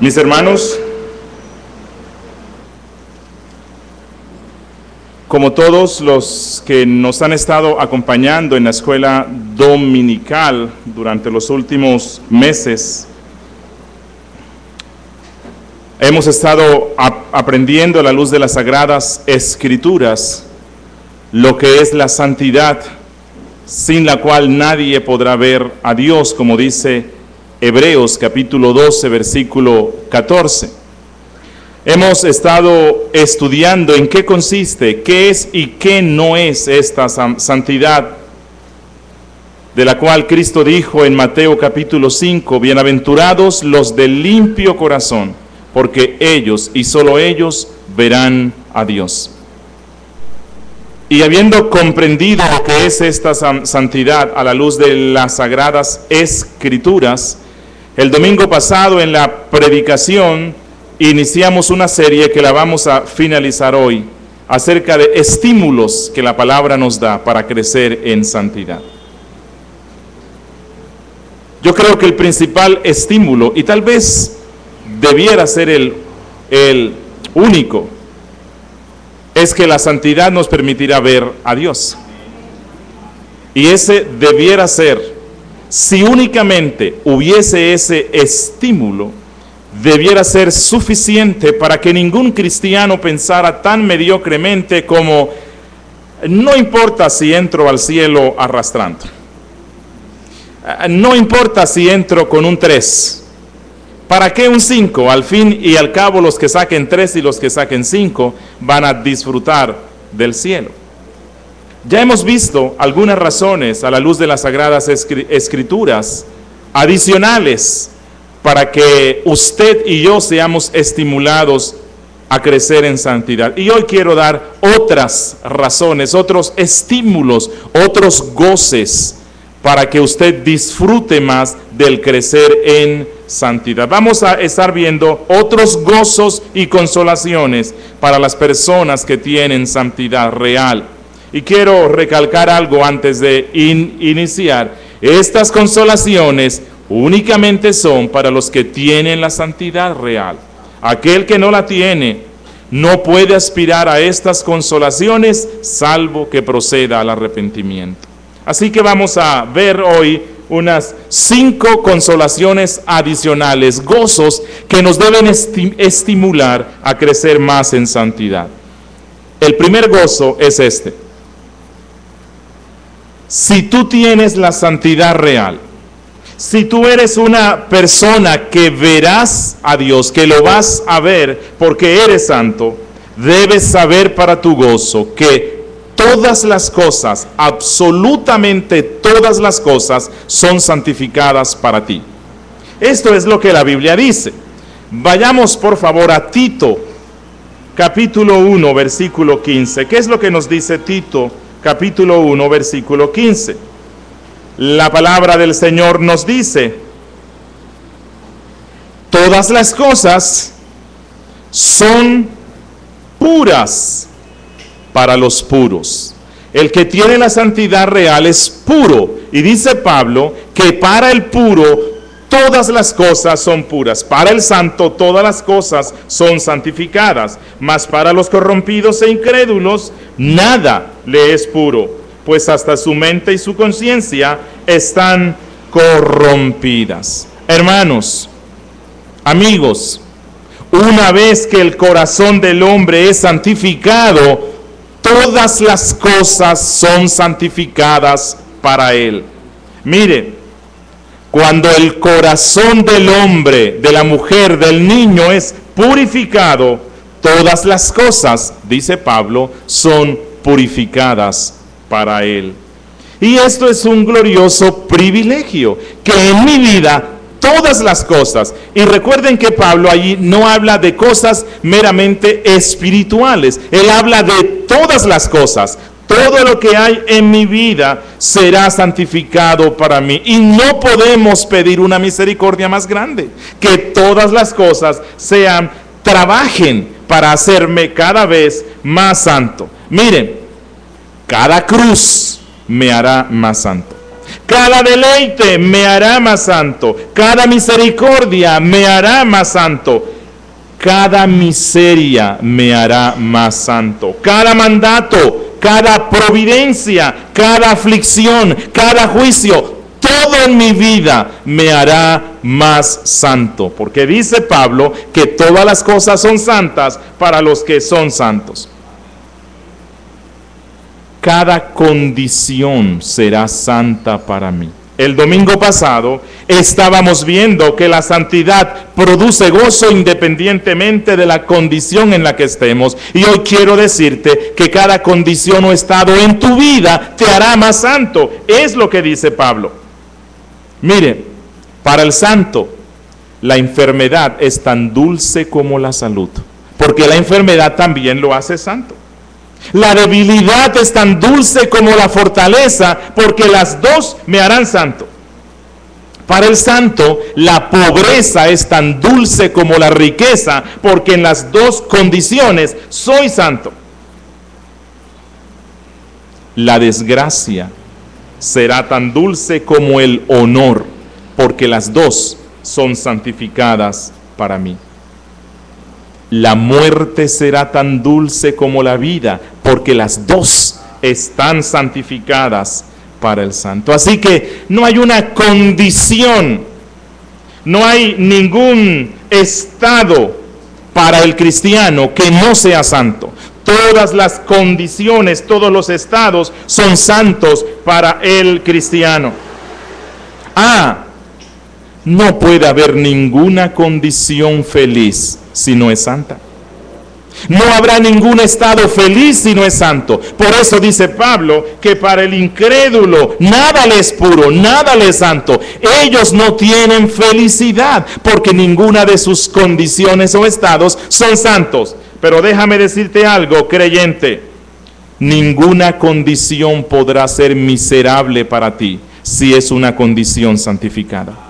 Mis hermanos, como todos los que nos han estado acompañando en la escuela dominical durante los últimos meses, hemos estado aprendiendo a la luz de las sagradas escrituras lo que es la santidad, sin la cual nadie podrá ver a Dios, como dice Hebreos capítulo 12, versículo 14. Hemos estado estudiando en qué consiste, qué es y qué no es esta santidad, de la cual Cristo dijo en Mateo capítulo 5, bienaventurados los de limpio corazón, porque ellos y solo ellos verán a Dios. Y habiendo comprendido lo que es esta santidad a la luz de las sagradas escrituras, el domingo pasado en la predicación iniciamos una serie que la vamos a finalizar hoy acerca de estímulos que la palabra nos da para crecer en santidad. Yo creo que el principal estímulo, y tal vez debiera ser el, único, es que la santidad nos permitirá ver a Dios. Y ese debiera ser si únicamente hubiese ese estímulo, debiera ser suficiente para que ningún cristiano pensara tan mediocremente como, no importa si entro al cielo arrastrando, no importa si entro con un 3, ¿para qué un 5? Al fin y al cabo los que saquen 3 y los que saquen 5 van a disfrutar del cielo. Ya hemos visto algunas razones a la luz de las sagradas escrituras adicionales para que usted y yo seamos estimulados a crecer en santidad. Y hoy quiero dar otras razones, otros estímulos, otros goces para que usted disfrute más del crecer en santidad. Vamos a estar viendo otros gozos y consolaciones para las personas que tienen santidad real. Y quiero recalcar algo antes de iniciar. Estas consolaciones únicamente son para los que tienen la santidad real. Aquel que no la tiene no puede aspirar a estas consolaciones salvo que proceda al arrepentimiento. Así que vamos a ver hoy unas cinco consolaciones adicionales, gozos que nos deben estimular a crecer más en santidad. El primer gozo es este. Si tú tienes la santidad real, si tú eres una persona que verás a Dios, que lo vas a ver porque eres santo, debes saber para tu gozo que todas las cosas, absolutamente todas las cosas, son santificadas para ti. Esto es lo que la Biblia dice. Vayamos por favor a Tito, capítulo 1, versículo 15. ¿Qué es lo que nos dice Tito? Capítulo 1, versículo 15. La palabra del Señor nos dice, todas las cosas son puras para los puros. El que tiene la santidad real es puro. Y dice Pablo que para el puro todas las cosas son puras. Para el santo todas las cosas son santificadas, mas para los corrompidos e incrédulos nada le es puro, pues hasta su mente y su conciencia están corrompidas. Hermanos, amigos, una vez que el corazón del hombre es santificado, todas las cosas son santificadas para él. Mire, cuando el corazón del hombre, de la mujer, del niño es purificado, todas las cosas, dice Pablo, son purificadas para él. Y esto es un glorioso privilegio, que en mi vida todas las cosas, y recuerden que Pablo allí no habla de cosas meramente espirituales, él habla de todas las cosas, todo lo que hay en mi vida será santificado para mí. Y no podemos pedir una misericordia más grande. Que todas las cosas sean, trabajen para hacerme cada vez más santo. Miren, cada cruz me hará más santo. Cada deleite me hará más santo. Cada misericordia me hará más santo. Cada miseria me hará más santo. Cada mandato, cada providencia, cada aflicción, cada juicio, todo en mi vida me hará más santo. Porque dice Pablo que todas las cosas son santas para los que son santos cada condición será santa para mí. El domingo pasado estábamos viendo que la santidad produce gozo independientemente de la condición en la que estemos. Y hoy quiero decirte que cada condición o estado en tu vida te hará más santo. Es lo que dice Pablo. Mire, para el santo, la enfermedad es tan dulce como la salud, porque la enfermedad también lo hace santo. La debilidad es tan dulce como la fortaleza, porque las dos me harán santo. Para el santo, la pobreza es tan dulce como la riqueza, porque en las dos condiciones soy santo. La desgracia será tan dulce como el honor, porque las dos son santificadas para mí la muerte será tan dulce como la vida, porque las dos están santificadas para el santo. Así que no hay una condición, no hay ningún estado para el cristiano que no sea santo. Todas las condiciones, todos los estados son santos para el cristiano. Ah, no puede haber ninguna condición feliz si no es santa. No habrá ningún estado feliz si no es santo. Por eso dice Pablo que para el incrédulo nada le es puro, nada le es santo. Ellos no tienen felicidad porque ninguna de sus condiciones o estados son santos. Pero déjame decirte algo, creyente. Ninguna condición podrá ser miserable para ti si es una condición santificada.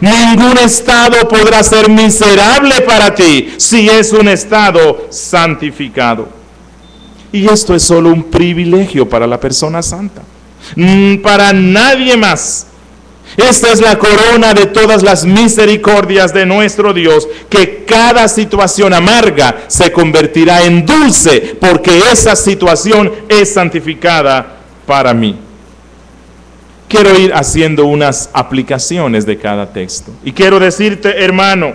Ningún estado podrá ser miserable para ti si es un estado santificado. Y esto es solo un privilegio para la persona santa. Mm, para nadie más. Esta es la corona de todas las misericordias de nuestro Dios, que cada situación amarga se convertirá en dulce, porque esa situación es santificada para mí quiero ir haciendo unas aplicaciones de cada texto. Y quiero decirte, hermano,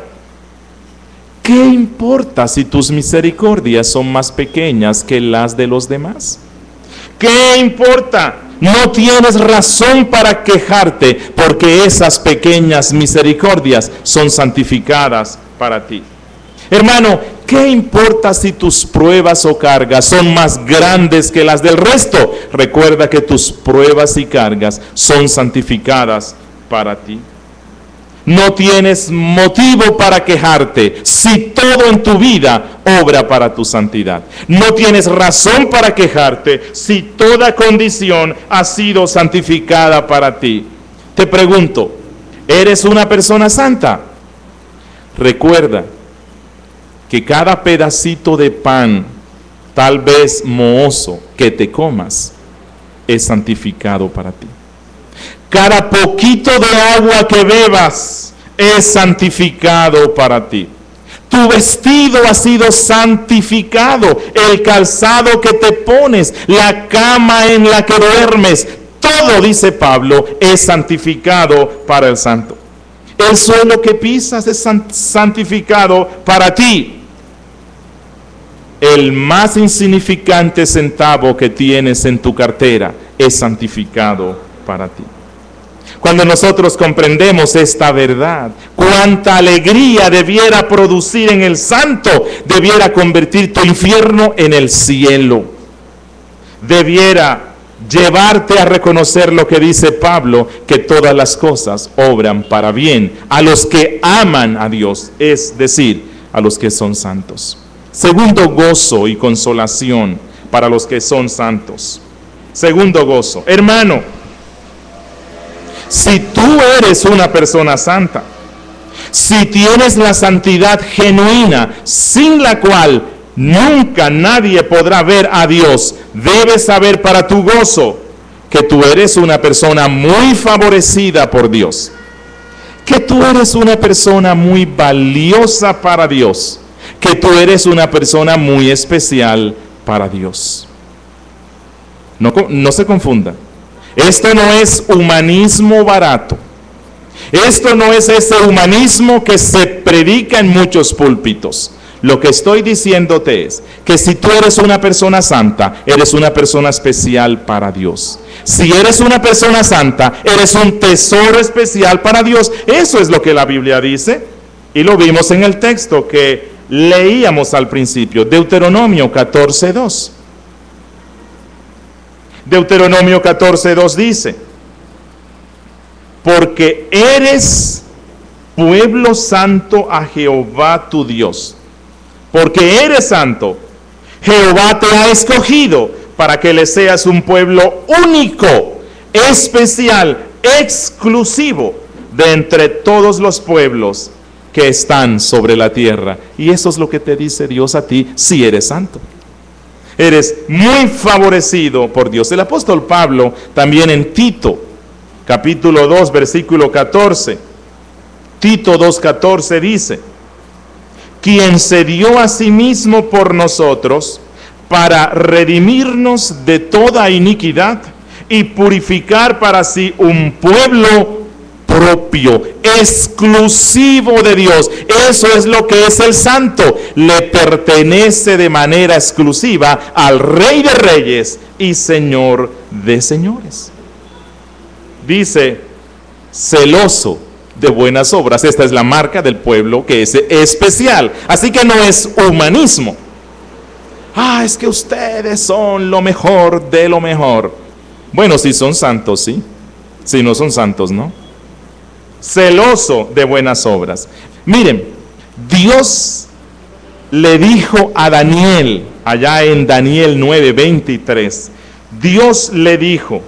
¿qué importa si tus misericordias son más pequeñas que las de los demás? ¿Qué importa? No tienes razón para quejarte porque esas pequeñas misericordias son santificadas para ti. Hermano, ¿qué importa si tus pruebas o cargas son más grandes que las del resto? Recuerda que tus pruebas y cargas son santificadas para ti. No tienes motivo para quejarte si todo en tu vida obra para tu santidad. No tienes razón para quejarte si toda condición ha sido santificada para ti. Te pregunto, ¿eres una persona santa? Recuerda que cada pedacito de pan, tal vez mohoso, que te comas, es santificado para ti. Cada poquito de agua que bebas es santificado para ti. Tu vestido ha sido santificado, el calzado que te pones, la cama en la que duermes, todo, dice Pablo, es santificado para el santo. El suelo que pisas es santificado para ti el más insignificante centavo que tienes en tu cartera es santificado para ti. Cuando nosotros comprendemos esta verdad, cuánta alegría debiera producir en el santo, debiera convertir tu infierno en el cielo. Debiera llevarte a reconocer lo que dice Pablo, que todas las cosas obran para bien a los que aman a Dios, es decir, a los que son santos. Segundo gozo y consolación para los que son santos. Segundo gozo. Hermano, si tú eres una persona santa, si tienes la santidad genuina, sin la cual nunca nadie podrá ver a Dios, debes saber para tu gozo que tú eres una persona muy favorecida por Dios, que tú eres una persona muy valiosa para Dios, que tú eres una persona muy especial para Dios. No, se confunda. Esto no es humanismo barato. Esto no es ese humanismo que se predica en muchos púlpitos. Lo que estoy diciéndote es que si tú eres una persona santa, eres una persona especial para Dios. Si eres una persona santa, eres un tesoro especial para Dios. Eso es lo que la Biblia dice. Y lo vimos en el texto que leíamos al principio, Deuteronomio 14.2. Deuteronomio 14.2 dice, porque eres pueblo santo a Jehová tu Dios porque eres santo. Jehová te ha escogido para que le seas un pueblo único, especial, exclusivo de entre todos los pueblos que están sobre la tierra. Y eso es lo que te dice Dios a ti si eres santo. Eres muy favorecido por Dios. El apóstol Pablo también en Tito, capítulo 2, versículo 14. Tito 2.14 dice, quien se dio a sí mismo por nosotros para redimirnos de toda iniquidad y purificar para sí un pueblo propio, exclusivo de Dios. Eso es lo que es el santo. Le pertenece de manera exclusiva al Rey de Reyes y Señor de Señores. Dice, celoso de buenas obras. Esta es la marca del pueblo que es especial. Así que no es humanismo. Ah, es que ustedes son lo mejor de lo mejor. Bueno, si son santos, sí. Si no son santos, ¿no? Celoso de buenas obras. Miren, Dios le dijo a Daniel, allá en Daniel 9:23, Dios le dijo,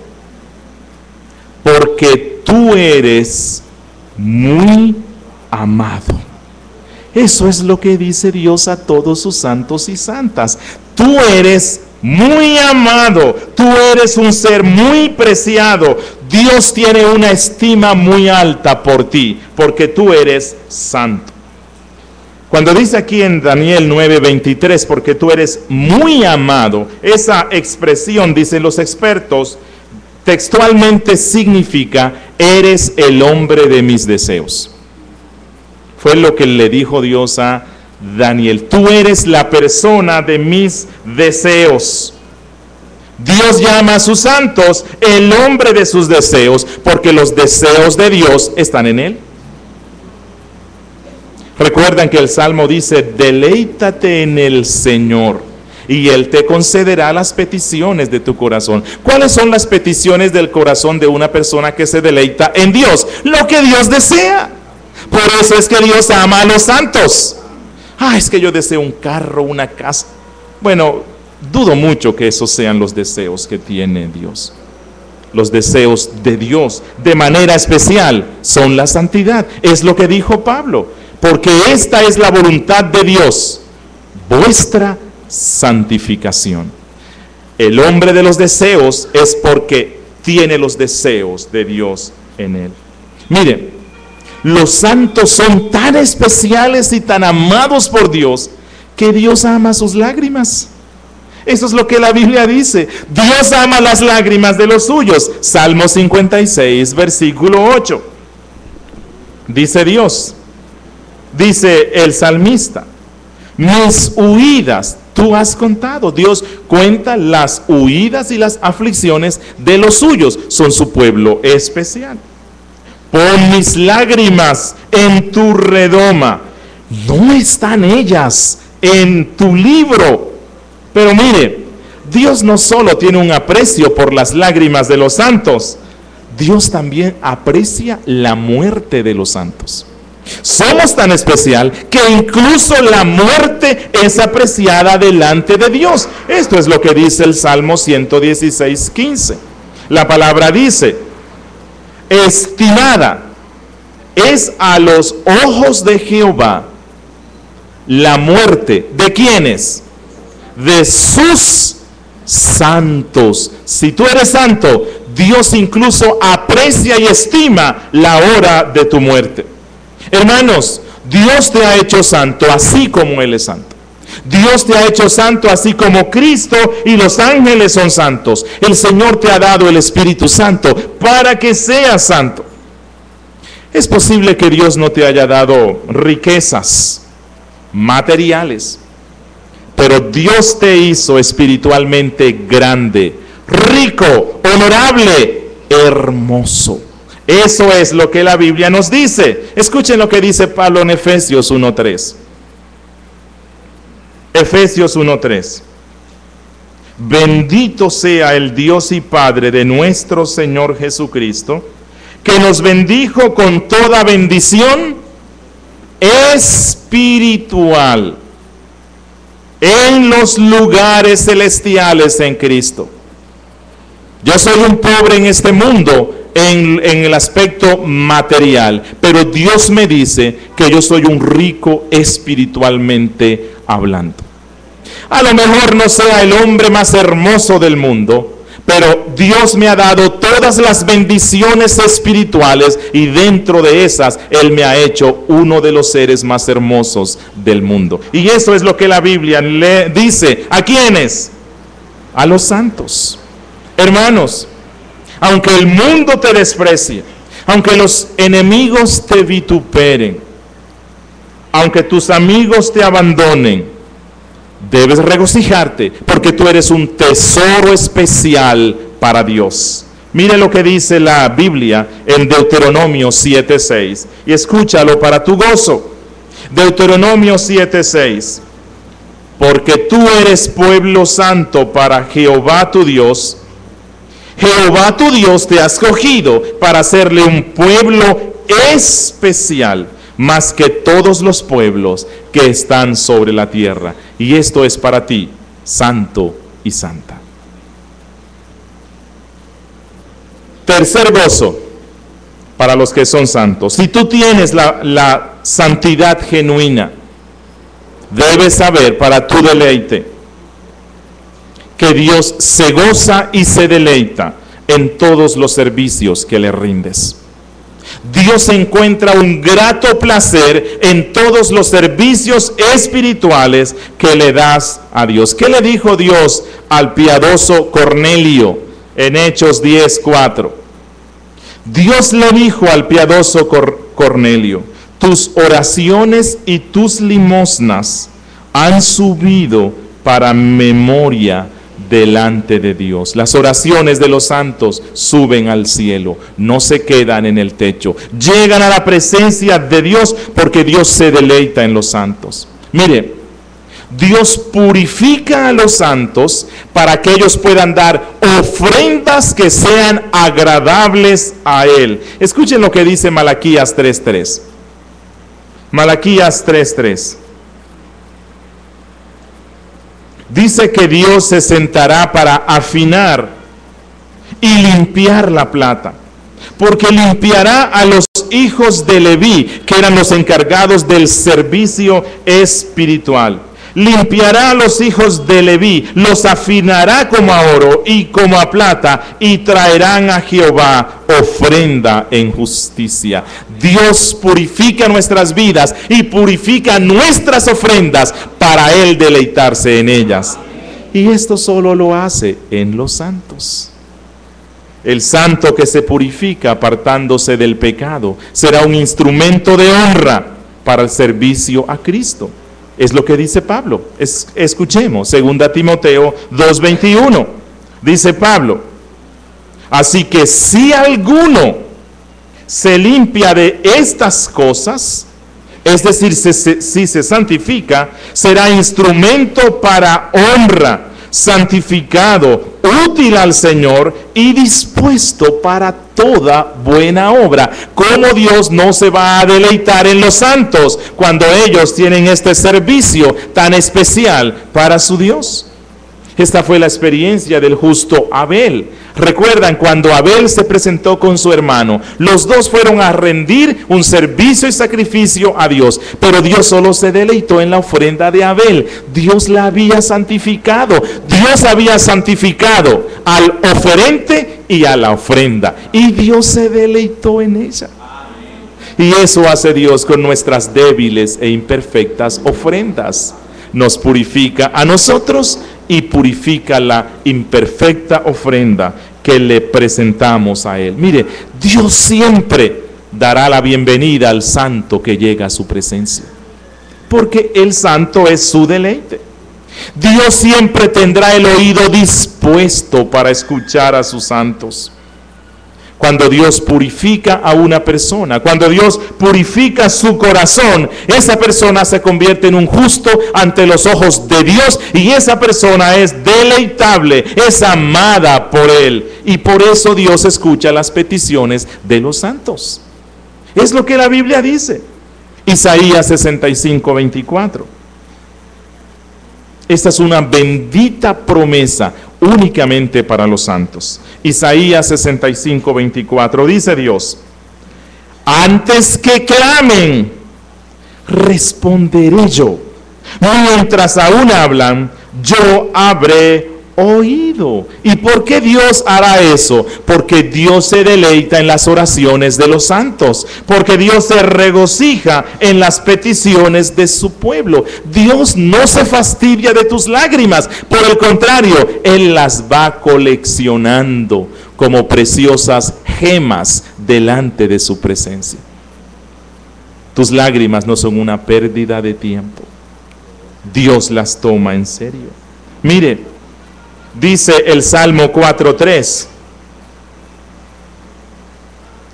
porque tú eres muy amado. Eso es lo que dice Dios a todos sus santos y santas. Tú eres muy amado, tú eres un ser muy preciado. Dios tiene una estima muy alta por ti, porque tú eres santo. Cuando dice aquí en Daniel 9:23, porque tú eres muy amado, esa expresión, dicen los expertos, textualmente significa, eres el hombre de mis deseos. Fue lo que le dijo Dios a Daniel, tú eres la persona de mis deseos. Dios llama a sus santos el hombre de sus deseos, porque los deseos de Dios están en él. Recuerdan que el Salmo dice, deleítate en el Señor y Él te concederá las peticiones de tu corazón. ¿Cuáles son las peticiones del corazón de una persona que se deleita en Dios? Lo que Dios desea. Por eso es que Dios ama a los santos. Ah, es que yo deseo un carro, una casa. Bueno, dudo mucho que esos sean los deseos que tiene Dios. Los deseos de Dios de manera especial son la santidad. Es lo que dijo Pablo. Porque esta es la voluntad de Dios, vuestra santificación. El hombre de los deseos es porque tiene los deseos de Dios en él. Miren, los santos son tan especiales y tan amados por Dios que Dios ama sus lágrimas. Eso es lo que la Biblia dice. Dios ama las lágrimas de los suyos. Salmo 56, versículo 8. Dice Dios, dice el salmista, mis huidas tú has contado. Dios cuenta las huidas y las aflicciones de los suyos. Son su pueblo especial. Pon mis lágrimas en tu redoma. No están ellas en tu libro. Pero mire, Dios no solo tiene un aprecio por las lágrimas de los santos, Dios también aprecia la muerte de los santos. Somos tan especial que incluso la muerte es apreciada delante de Dios. Esto es lo que dice el Salmo 116, 15. La palabra dice, estimada es a los ojos de Jehová la muerte. ¿De quiénes? De sus santos. Si tú eres santo, Dios incluso aprecia y estima la hora de tu muerte. Hermanos, Dios te ha hecho santo así como Él es santo. Dios te ha hecho santo así como Cristo y los ángeles son santos. El Señor te ha dado el Espíritu Santo para que seas santo. Es posible que Dios no te haya dado riquezas materiales, pero Dios te hizo espiritualmente grande, rico, honorable, hermoso. Eso es lo que la Biblia nos dice. Escuchen lo que dice Pablo en Efesios 1.3. Efesios 1.3. Bendito sea el Dios y Padre de nuestro Señor Jesucristo que nos bendijo con toda bendición espiritual en los lugares celestiales en Cristo. Yo soy un pobre en este mundo en, en, el aspecto material, pero Dios me dice que yo soy un rico espiritualmente hablando. A lo mejor no sea el hombre más hermoso del mundo, pero Dios me ha dado todas las bendiciones espirituales y dentro de esas Él me ha hecho uno de los seres más hermosos del mundo. Y eso es lo que la Biblia le dice. ¿A quiénes? A los santos. Hermanos, aunque el mundo te desprecie, aunque los enemigos te vituperen, aunque tus amigos te abandonen, debes regocijarte porque tú eres un tesoro especial para Dios. Mire lo que dice la Biblia en Deuteronomio 7:6 y escúchalo para tu gozo. Deuteronomio 7:6. Porque tú eres pueblo santo para Jehová tu Dios. Jehová tu Dios te ha escogido para hacerle un pueblo especial más que todos los pueblos que están sobre la tierra. Y esto es para ti, santo y santa. Tercer gozo para los que son santos. Si tú tienes la, la santidad genuina, debes saber para tu deleite que Dios se goza y se deleita en todos los servicios que le rindes. Dios encuentra un grato placer en todos los servicios espirituales que le das a Dios. ¿Qué le dijo Dios al piadoso Cornelio en Hechos 10:4? Dios le dijo al piadoso Cornelio, tus oraciones y tus limosnas han subido para memoria delante de Dios. Las oraciones de los santos suben al cielo, no se quedan en el techo, llegan a la presencia de Dios porque Dios se deleita en los santos. Mire, Dios purifica a los santos para que ellos puedan dar ofrendas que sean agradables a Él. Escuchen lo que dice Malaquías 3.3. Malaquías 3.3. dice que Dios se sentará para afinar y limpiar la plata, porque limpiará a los hijos de Leví, que eran los encargados del servicio espiritual limpiará a los hijos de Leví, los afinará como a oro y como a plata, y traerán a Jehová ofrenda en justicia. Dios purifica nuestras vidas y purifica nuestras ofrendas para Él deleitarse en ellas. Y esto solo lo hace en los santos. El santo que se purifica apartándose del pecado será un instrumento de honra para el servicio a Cristo. Es lo que dice Pablo. escuchemos, 2 Timoteo 2.21. Dice Pablo, así que si alguno se limpia de estas cosas, es decir, si se santifica, será instrumento para honra santificado, útil al Señor y dispuesto para toda buena obra. ¿Cómo Dios no se va a deleitar en los santos cuando ellos tienen este servicio tan especial para su Dios? Esta fue la experiencia del justo Abel. Recuerdan cuando Abel se presentó con su hermano, los dos fueron a rendir un servicio y sacrificio a Dios, pero Dios solo se deleitó en la ofrenda de Abel. Dios la había santificado, Dios había santificado al oferente y a la ofrenda, y Dios se deleitó en ella. Y eso hace Dios con nuestras débiles e imperfectas ofrendas. Nos purifica a nosotros y purifica la imperfecta ofrenda que le presentamos a Él. Mire, Dios siempre dará la bienvenida al santo que llega a su presencia, porque el santo es su deleite. Dios siempre tendrá el oído dispuesto para escuchar a sus santos cuando Dios purifica a una persona, cuando Dios purifica su corazón, esa persona se convierte en un justo ante los ojos de Dios y esa persona es deleitable, es amada por Él. Y por eso Dios escucha las peticiones de los santos. Es lo que la Biblia dice. Isaías 65, 24. Esta es una bendita promesa únicamente para los santos. Isaías 65, 24 dice Dios, antes que clamen, responderé yo. Mientras aún hablan, yo habré oído. ¿Y por qué Dios hará eso? Porque Dios se deleita en las oraciones de los santos, porque Dios se regocija en las peticiones de su pueblo. Dios no se fastidia de tus lágrimas, por el contrario, Él las va coleccionando como preciosas gemas delante de su presencia. Tus lágrimas no son una pérdida de tiempo. Dios las toma en serio. Mire, dice el Salmo 4.3.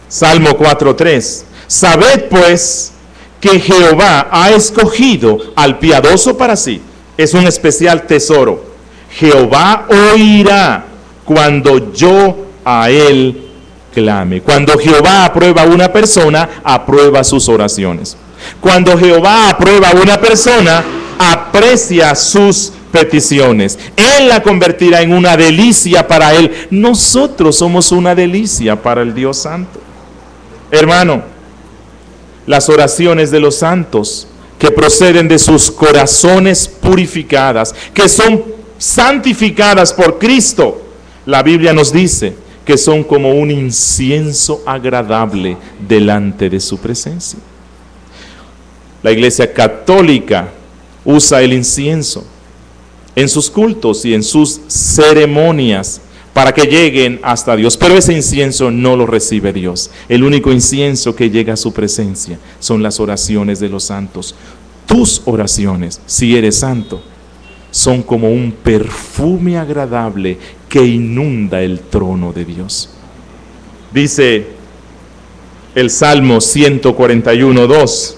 Salmo 4.3. Sabed pues que Jehová ha escogido al piadoso para sí. Es un especial tesoro. Jehová oirá cuando yo a él clame. Cuando Jehová aprueba a una persona, aprueba sus oraciones. Cuando Jehová aprueba a una persona, aprecia sus peticiones. Él la convertirá en una delicia para Él. Nosotros somos una delicia para el Dios Santo. Hermano, las oraciones de los santos que proceden de sus corazones purificadas, que son santificadas por Cristo, la Biblia nos dice que son como un incienso agradable delante de su presencia. La iglesia católica usa el incienso en sus cultos y en sus ceremonias para que lleguen hasta Dios. Pero ese incienso no lo recibe Dios. El único incienso que llega a su presencia son las oraciones de los santos. Tus oraciones, si eres santo, son como un perfume agradable que inunda el trono de Dios. Dice el Salmo 141, 2.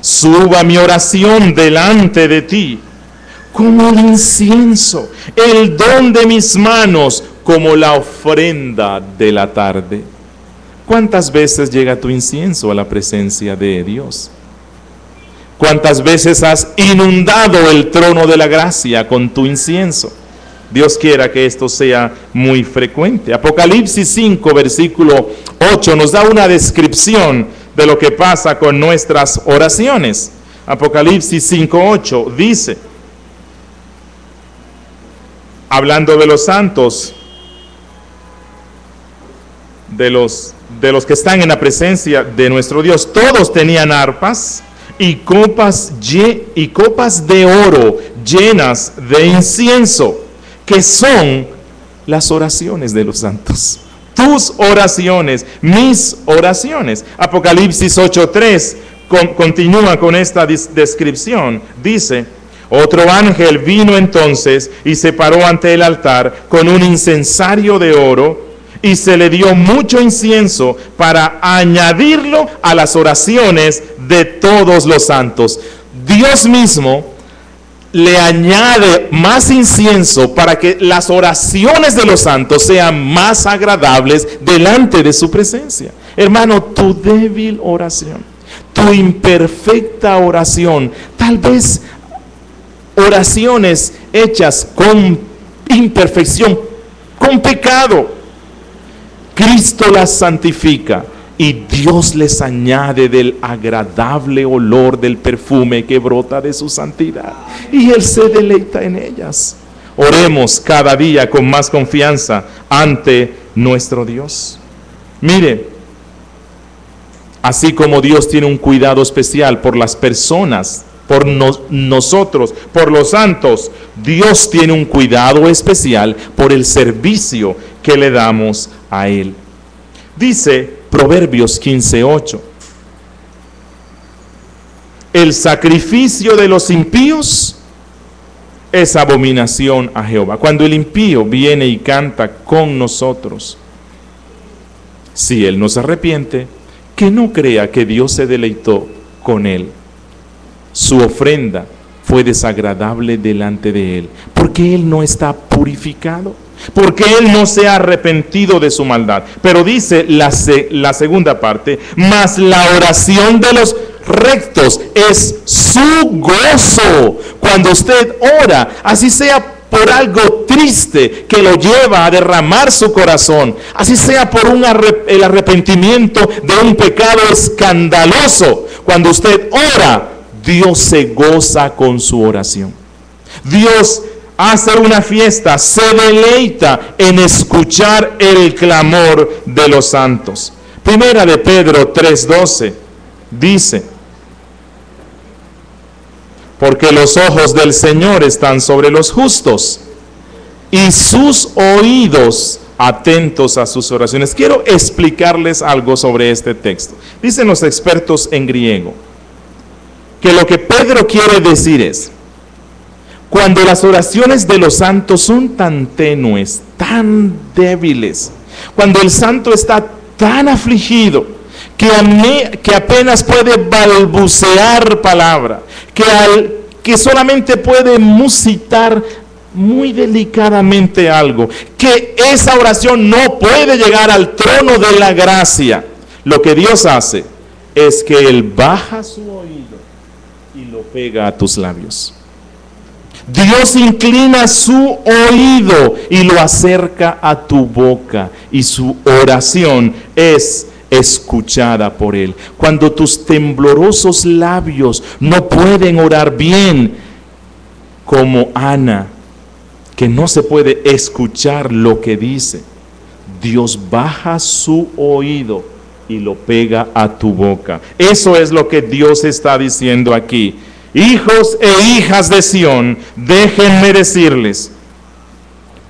Suba mi oración delante de ti, como el incienso, el don de mis manos, como la ofrenda de la tarde. ¿Cuántas veces llega tu incienso a la presencia de Dios? ¿Cuántas veces has inundado el trono de la gracia con tu incienso? Dios quiera que esto sea muy frecuente. Apocalipsis 5, versículo 8 nos da una descripción de lo que pasa con nuestras oraciones. Apocalipsis 5.8 dice, hablando de los santos, de los, de los que están en la presencia de nuestro Dios, todos tenían arpas y copas, y copas de oro llenas de incienso, que son las oraciones de los santos tus oraciones, mis oraciones. Apocalipsis 8.3 continúa con esta descripción. Dice, otro ángel vino entonces y se paró ante el altar con un incensario de oro y se le dio mucho incienso para añadirlo a las oraciones de todos los santos. Dios mismo le añade más incienso para que las oraciones de los santos sean más agradables delante de su presencia. Hermano, tu débil oración, tu imperfecta oración, tal vez oraciones hechas con imperfección, con pecado. Cristo las santifica y Dios les añade del agradable olor del perfume que brota de su santidad. Y Él se deleita en ellas. Oremos cada día con más confianza ante nuestro Dios. Mire, así como Dios tiene un cuidado especial por las personas, por nosotros, por los santos, Dios tiene un cuidado especial por el servicio que le damos a Él. Dice Proverbios 15:8. El sacrificio de los impíos es abominación a Jehová. Cuando el impío viene y canta con nosotros, si él no se arrepiente, que no crea que Dios se deleitó con él. Su ofrenda fue desagradable delante de él, porque él no está purificado porque él no se ha arrepentido de su maldad. Pero dice la, segunda parte, mas la oración de los rectos es su gozo. Cuando usted ora, así sea por algo triste que lo lleva a derramar su corazón, así sea por un el arrepentimiento de un pecado escandaloso, cuando usted ora, Dios se goza con su oración. Dios hace una fiesta, se deleita en escuchar el clamor de los santos. Primera de Pedro 3:12 dice, porque los ojos del Señor están sobre los justos y sus oídos atentos a sus oraciones. Quiero explicarles algo sobre este texto. Dicen los expertos en griego que lo que Pedro quiere decir es, cuando las oraciones de los santos son tan tenues, tan débiles, cuando el santo está tan afligido que, que apenas puede balbucear palabra, que, al, que solamente puede musitar muy delicadamente algo, que esa oración no puede llegar al trono de la gracia. Lo que Dios hace es que Él baja su oído y lo pega a tus labios. Dios inclina su oído y lo acerca a tu boca y su oración es escuchada por Él. Cuando tus temblorosos labios no pueden orar bien, como Ana, que no se puede escuchar lo que dice, Dios baja su oído y lo pega a tu boca. Eso es lo que Dios está diciendo aquí. Hijos e hijas de Sión, déjenme decirles,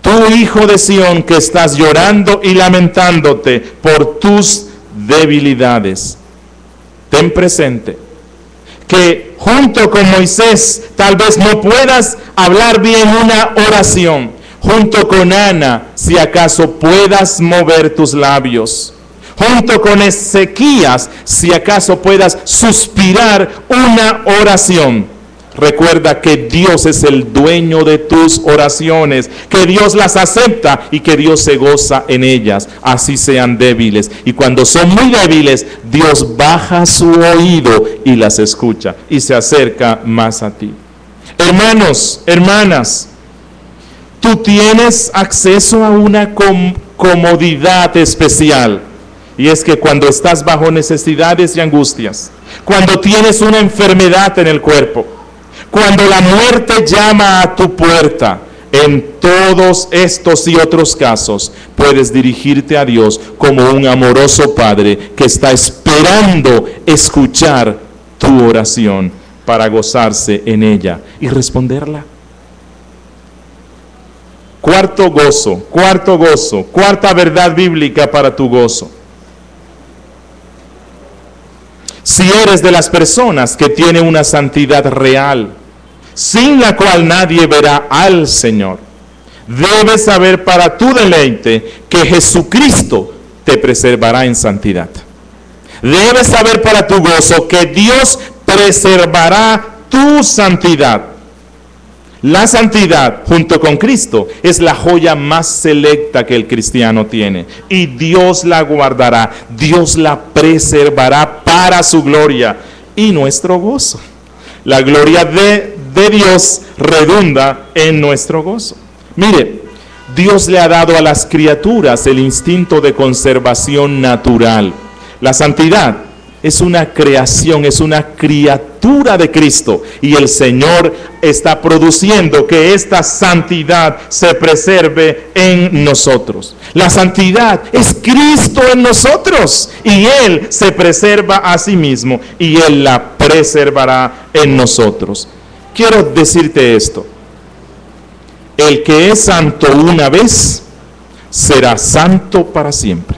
tú hijo de Sión que estás llorando y lamentándote por tus debilidades, ten presente que junto con Moisés tal vez no puedas hablar bien una oración, junto con Ana, si acaso puedas mover tus labios junto con Ezequías, si acaso puedas suspirar una oración. Recuerda que Dios es el dueño de tus oraciones, que Dios las acepta y que Dios se goza en ellas, así sean débiles. Y cuando son muy débiles, Dios baja su oído y las escucha y se acerca más a ti. Hermanos, hermanas, tú tienes acceso a una comodidad especial y es que cuando estás bajo necesidades y angustias, cuando tienes una enfermedad en el cuerpo, cuando la muerte llama a tu puerta, en todos estos y otros casos puedes dirigirte a Dios como un amoroso Padre que está esperando escuchar tu oración para gozarse en ella y responderla. Cuarto gozo, cuarto gozo, cuarta verdad bíblica para tu gozo. Si eres de las personas que tiene una santidad real, sin la cual nadie verá al Señor, debes saber para tu deleite que Jesucristo te preservará en santidad. Debes saber para tu gozo que Dios preservará tu santidad la santidad junto con Cristo es la joya más selecta que el cristiano tiene. Y Dios la guardará, Dios la preservará para su gloria y nuestro gozo. La gloria de, Dios redunda en nuestro gozo. Mire, Dios le ha dado a las criaturas el instinto de conservación natural. La santidad es una creación, es una criatura de Cristo. Y el Señor está produciendo que esta santidad se preserve en nosotros. La santidad es Cristo en nosotros. Y Él se preserva a sí mismo y Él la preservará en nosotros. Quiero decirte esto. El que es santo una vez, será santo para siempre.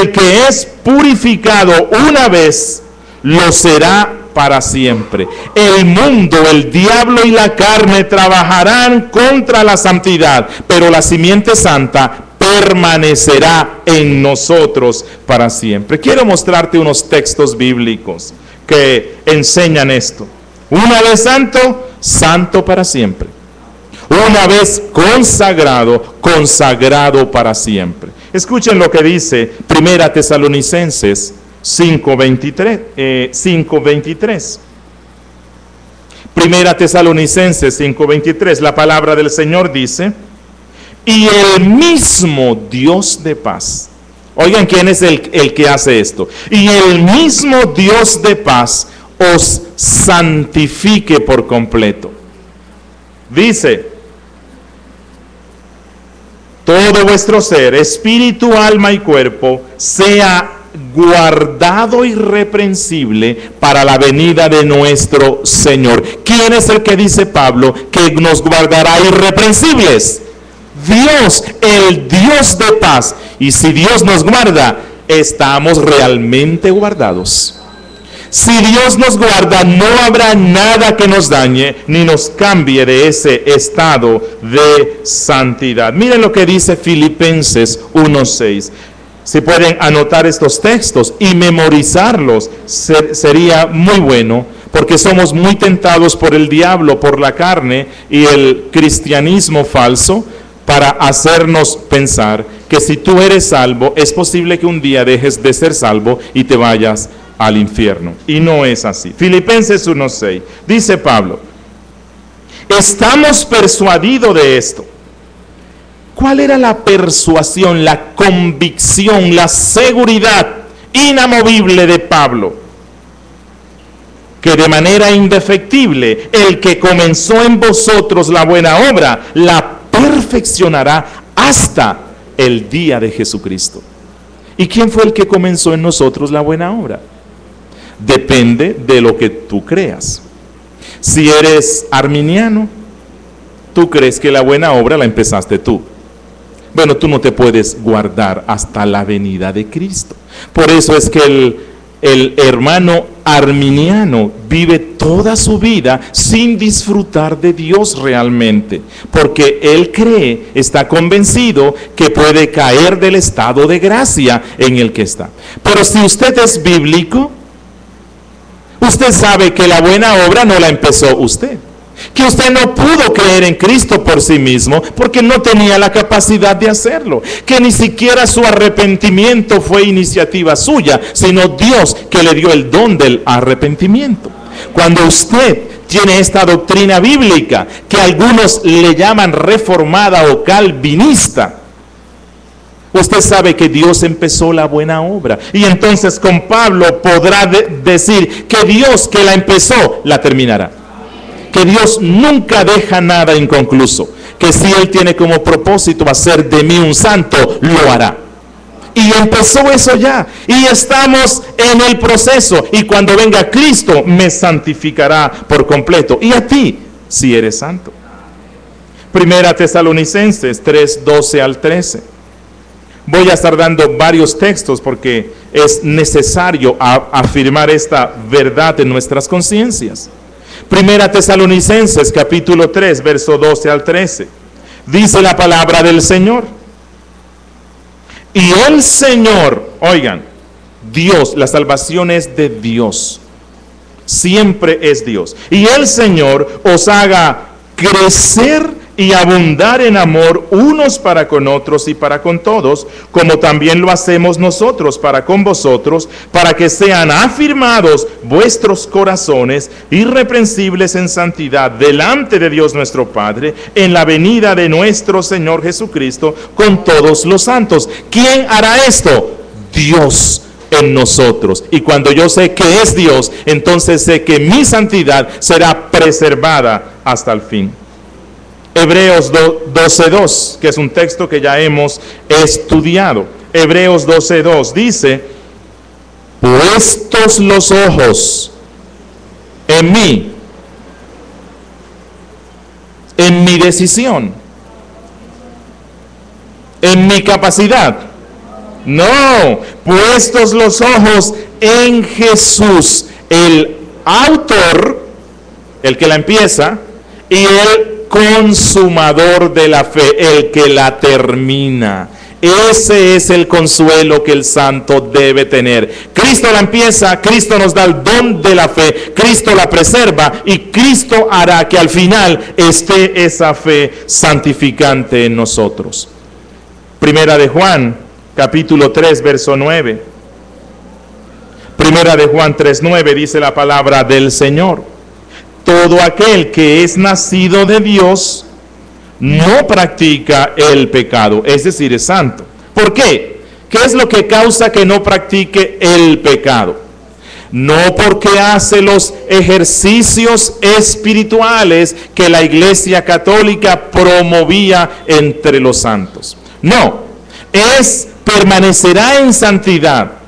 El que es purificado una vez, lo será para siempre. El mundo, el diablo y la carne trabajarán contra la santidad, pero la simiente santa permanecerá en nosotros para siempre. Quiero mostrarte unos textos bíblicos que enseñan esto. Una vez santo, santo para siempre. Una vez consagrado, consagrado para siempre. Escuchen lo que dice Primera Tesalonicenses 5.23. 5.23. Eh, Primera Tesalonicenses 5.23. La palabra del Señor dice, y el mismo Dios de paz. Oigan, ¿quién es el, el que hace esto? Y el mismo Dios de paz os santifique por completo. Dice, todo vuestro ser, espíritu, alma y cuerpo, sea guardado irreprensible para la venida de nuestro Señor. ¿Quién es el que dice Pablo que nos guardará irreprensibles? Dios, el Dios de paz. Y si Dios nos guarda, estamos realmente guardados. Si Dios nos guarda, no habrá nada que nos dañe ni nos cambie de ese estado de santidad. Miren lo que dice Filipenses 1.6. Si pueden anotar estos textos y memorizarlos, sería muy bueno, porque somos muy tentados por el diablo, por la carne y el cristianismo falso, para hacernos pensar que si tú eres salvo, es posible que un día dejes de ser salvo y te vayas al infierno. Y no es así. Filipenses 1.6. Dice Pablo, estamos persuadidos de esto. ¿Cuál era la persuasión, la convicción, la seguridad inamovible de Pablo? Que de manera indefectible el que comenzó en vosotros la buena obra, la perfeccionará hasta el día de Jesucristo. ¿Y quién fue el que comenzó en nosotros la buena obra? depende de lo que tú creas. Si eres arminiano, tú crees que la buena obra la empezaste tú. Bueno, tú no te puedes guardar hasta la venida de Cristo. Por eso es que el, el hermano arminiano vive toda su vida sin disfrutar de Dios realmente, porque él cree, está convencido que puede caer del estado de gracia en el que está. Pero si usted es bíblico, Usted sabe que la buena obra no la empezó usted. Que usted no pudo creer en Cristo por sí mismo porque no tenía la capacidad de hacerlo. Que ni siquiera su arrepentimiento fue iniciativa suya, sino Dios que le dio el don del arrepentimiento. Cuando usted tiene esta doctrina bíblica que algunos le llaman reformada o calvinista, Usted sabe que Dios empezó la buena obra. Y entonces con Pablo podrá decir que Dios que la empezó, la terminará. Que Dios nunca deja nada inconcluso. Que si Él tiene como propósito hacer de mí un santo, lo hará. Y empezó eso ya. Y estamos en el proceso. Y cuando venga Cristo, me santificará por completo. Y a ti, si eres santo. Primera Tesalonicenses 3, 12 al 13. Voy a estar dando varios textos porque es necesario afirmar esta verdad en nuestras conciencias. Primera Tesalonicenses capítulo 3, verso 12 al 13. Dice la palabra del Señor. Y el Señor, oigan, Dios, la salvación es de Dios. Siempre es Dios. Y el Señor os haga crecer y abundar en amor unos para con otros y para con todos, como también lo hacemos nosotros para con vosotros, para que sean afirmados vuestros corazones irreprensibles en santidad delante de Dios nuestro Padre, en la venida de nuestro Señor Jesucristo con todos los santos. ¿Quién hará esto? Dios en nosotros. Y cuando yo sé que es Dios, entonces sé que mi santidad será preservada hasta el fin. Hebreos 12.2, que es un texto que ya hemos estudiado. Hebreos 12.2 dice, puestos los ojos en mí, en mi decisión, en mi capacidad. No, puestos los ojos en Jesús, el autor, el que la empieza, y el consumador de la fe, el que la termina. Ese es el consuelo que el santo debe tener. Cristo la empieza, Cristo nos da el don de la fe, Cristo la preserva y Cristo hará que al final esté esa fe santificante en nosotros. Primera de Juan, capítulo 3, verso 9. Primera de Juan 3, 9 dice la palabra del Señor todo aquel que es nacido de Dios no practica el pecado, es decir, es santo. ¿Por qué? ¿Qué es lo que causa que no practique el pecado? No porque hace los ejercicios espirituales que la Iglesia Católica promovía entre los santos. No, es permanecerá en santidad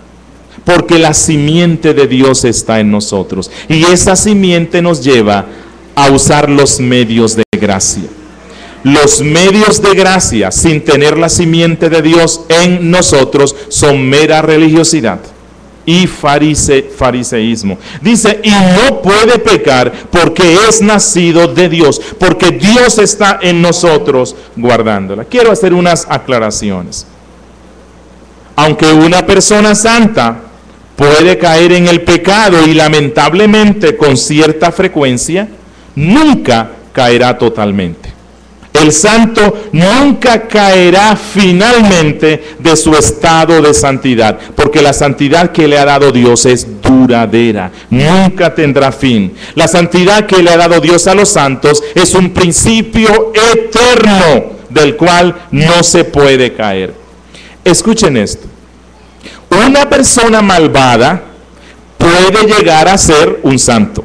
porque la simiente de Dios está en nosotros. Y esa simiente nos lleva a usar los medios de gracia. Los medios de gracia sin tener la simiente de Dios en nosotros son mera religiosidad y fariseísmo. Dice, y no puede pecar porque es nacido de Dios, porque Dios está en nosotros guardándola. Quiero hacer unas aclaraciones. Aunque una persona santa puede caer en el pecado y lamentablemente con cierta frecuencia, nunca caerá totalmente. El santo nunca caerá finalmente de su estado de santidad, porque la santidad que le ha dado Dios es duradera, nunca tendrá fin. La santidad que le ha dado Dios a los santos es un principio eterno del cual no se puede caer. Escuchen esto. Una persona malvada puede llegar a ser un santo.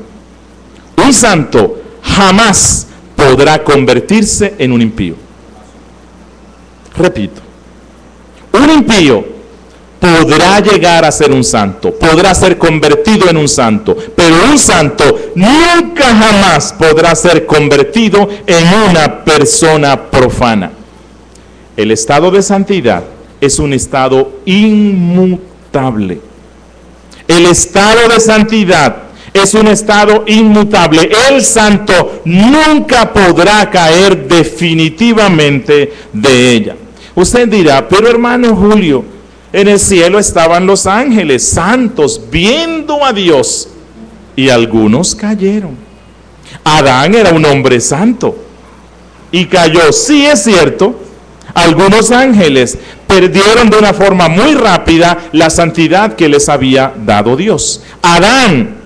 Un santo jamás podrá convertirse en un impío. Repito, un impío podrá llegar a ser un santo, podrá ser convertido en un santo, pero un santo nunca jamás podrá ser convertido en una persona profana. El estado de santidad es un estado inmutable. El estado de santidad es un estado inmutable. El santo nunca podrá caer definitivamente de ella. Usted dirá, pero hermano Julio, en el cielo estaban los ángeles santos viendo a Dios y algunos cayeron. Adán era un hombre santo y cayó. Sí es cierto, algunos ángeles perdieron de una forma muy rápida la santidad que les había dado Dios. Adán,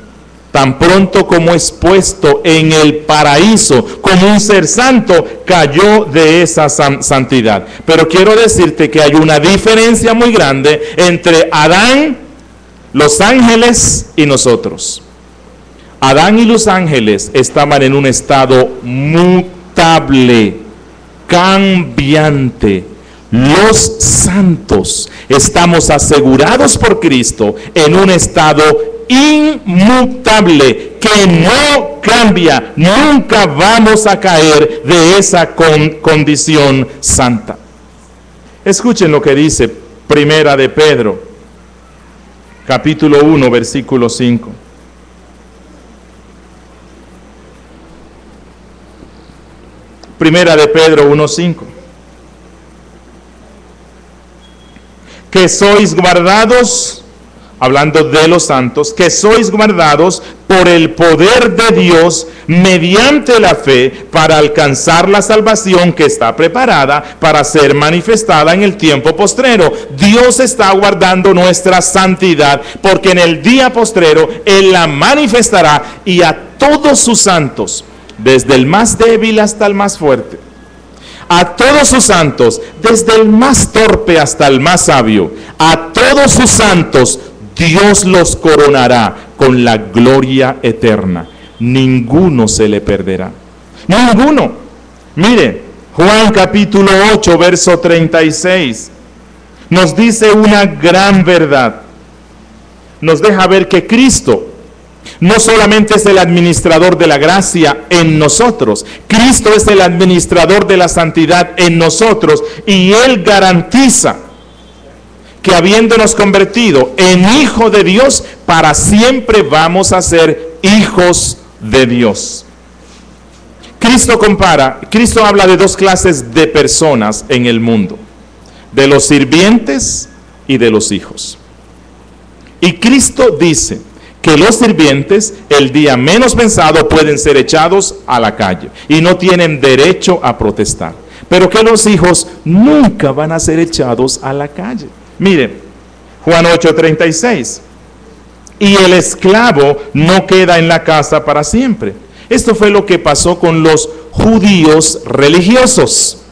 tan pronto como expuesto en el paraíso como un ser santo, cayó de esa santidad. Pero quiero decirte que hay una diferencia muy grande entre Adán, los ángeles y nosotros. Adán y los ángeles estaban en un estado mutable cambiante. Los santos estamos asegurados por Cristo en un estado inmutable que no cambia. Nunca vamos a caer de esa condición santa. Escuchen lo que dice Primera de Pedro, capítulo 1, versículo 5. Primera de Pedro 1.5. Que sois guardados hablando de los santos, que sois guardados por el poder de Dios mediante la fe para alcanzar la salvación que está preparada para ser manifestada en el tiempo postrero. Dios está guardando nuestra santidad porque en el día postrero Él la manifestará y a todos sus santos, desde el más débil hasta el más fuerte, a todos sus santos, desde el más torpe hasta el más sabio, a todos sus santos, Dios los coronará con la gloria eterna. Ninguno se le perderá. Ninguno. Mire, Juan capítulo 8, verso 36, nos dice una gran verdad. Nos deja ver que Cristo no solamente es el administrador de la gracia en nosotros, Cristo es el administrador de la santidad en nosotros y Él garantiza que habiéndonos convertido en hijo de Dios, para siempre vamos a ser hijos de Dios. Cristo compara, Cristo habla de dos clases de personas en el mundo, de los sirvientes y de los hijos. Y Cristo dice que los sirvientes el día menos pensado pueden ser echados a la calle y no tienen derecho a protestar, pero que los hijos nunca van a ser echados a la calle. Mire, Juan 8:36. Y el esclavo no queda en la casa para siempre. Esto fue lo que pasó con los judíos religiosos.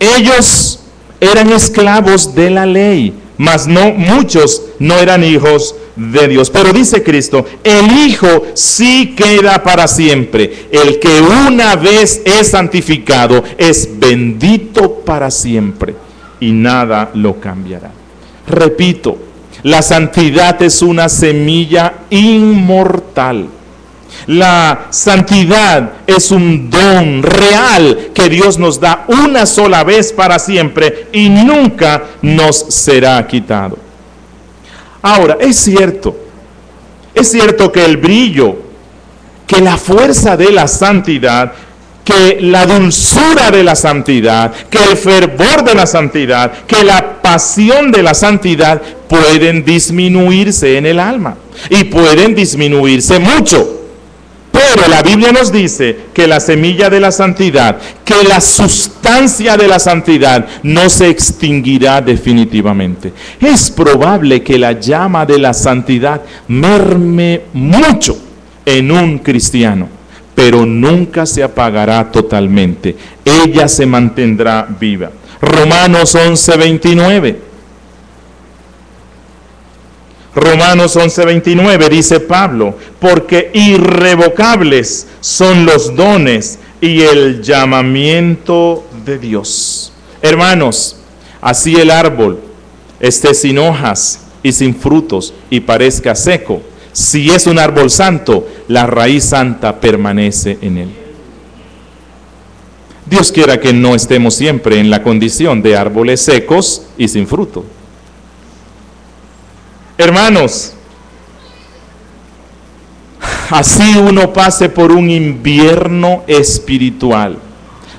Ellos eran esclavos de la ley, mas no muchos no eran hijos de Dios. Pero dice Cristo, el Hijo sí queda para siempre. El que una vez es santificado es bendito para siempre y nada lo cambiará. Repito, la santidad es una semilla inmortal. La santidad es un don real que Dios nos da una sola vez para siempre y nunca nos será quitado. Ahora, es cierto, es cierto que el brillo, que la fuerza de la santidad que la dulzura de la santidad, que el fervor de la santidad, que la pasión de la santidad pueden disminuirse en el alma y pueden disminuirse mucho. Pero la Biblia nos dice que la semilla de la santidad, que la sustancia de la santidad no se extinguirá definitivamente. Es probable que la llama de la santidad merme mucho en un cristiano pero nunca se apagará totalmente. Ella se mantendrá viva. Romanos 11:29. Romanos 11:29 dice Pablo, porque irrevocables son los dones y el llamamiento de Dios. Hermanos, así el árbol esté sin hojas y sin frutos y parezca seco si es un árbol santo, la raíz santa permanece en él. Dios quiera que no estemos siempre en la condición de árboles secos y sin fruto. Hermanos, así uno pase por un invierno espiritual,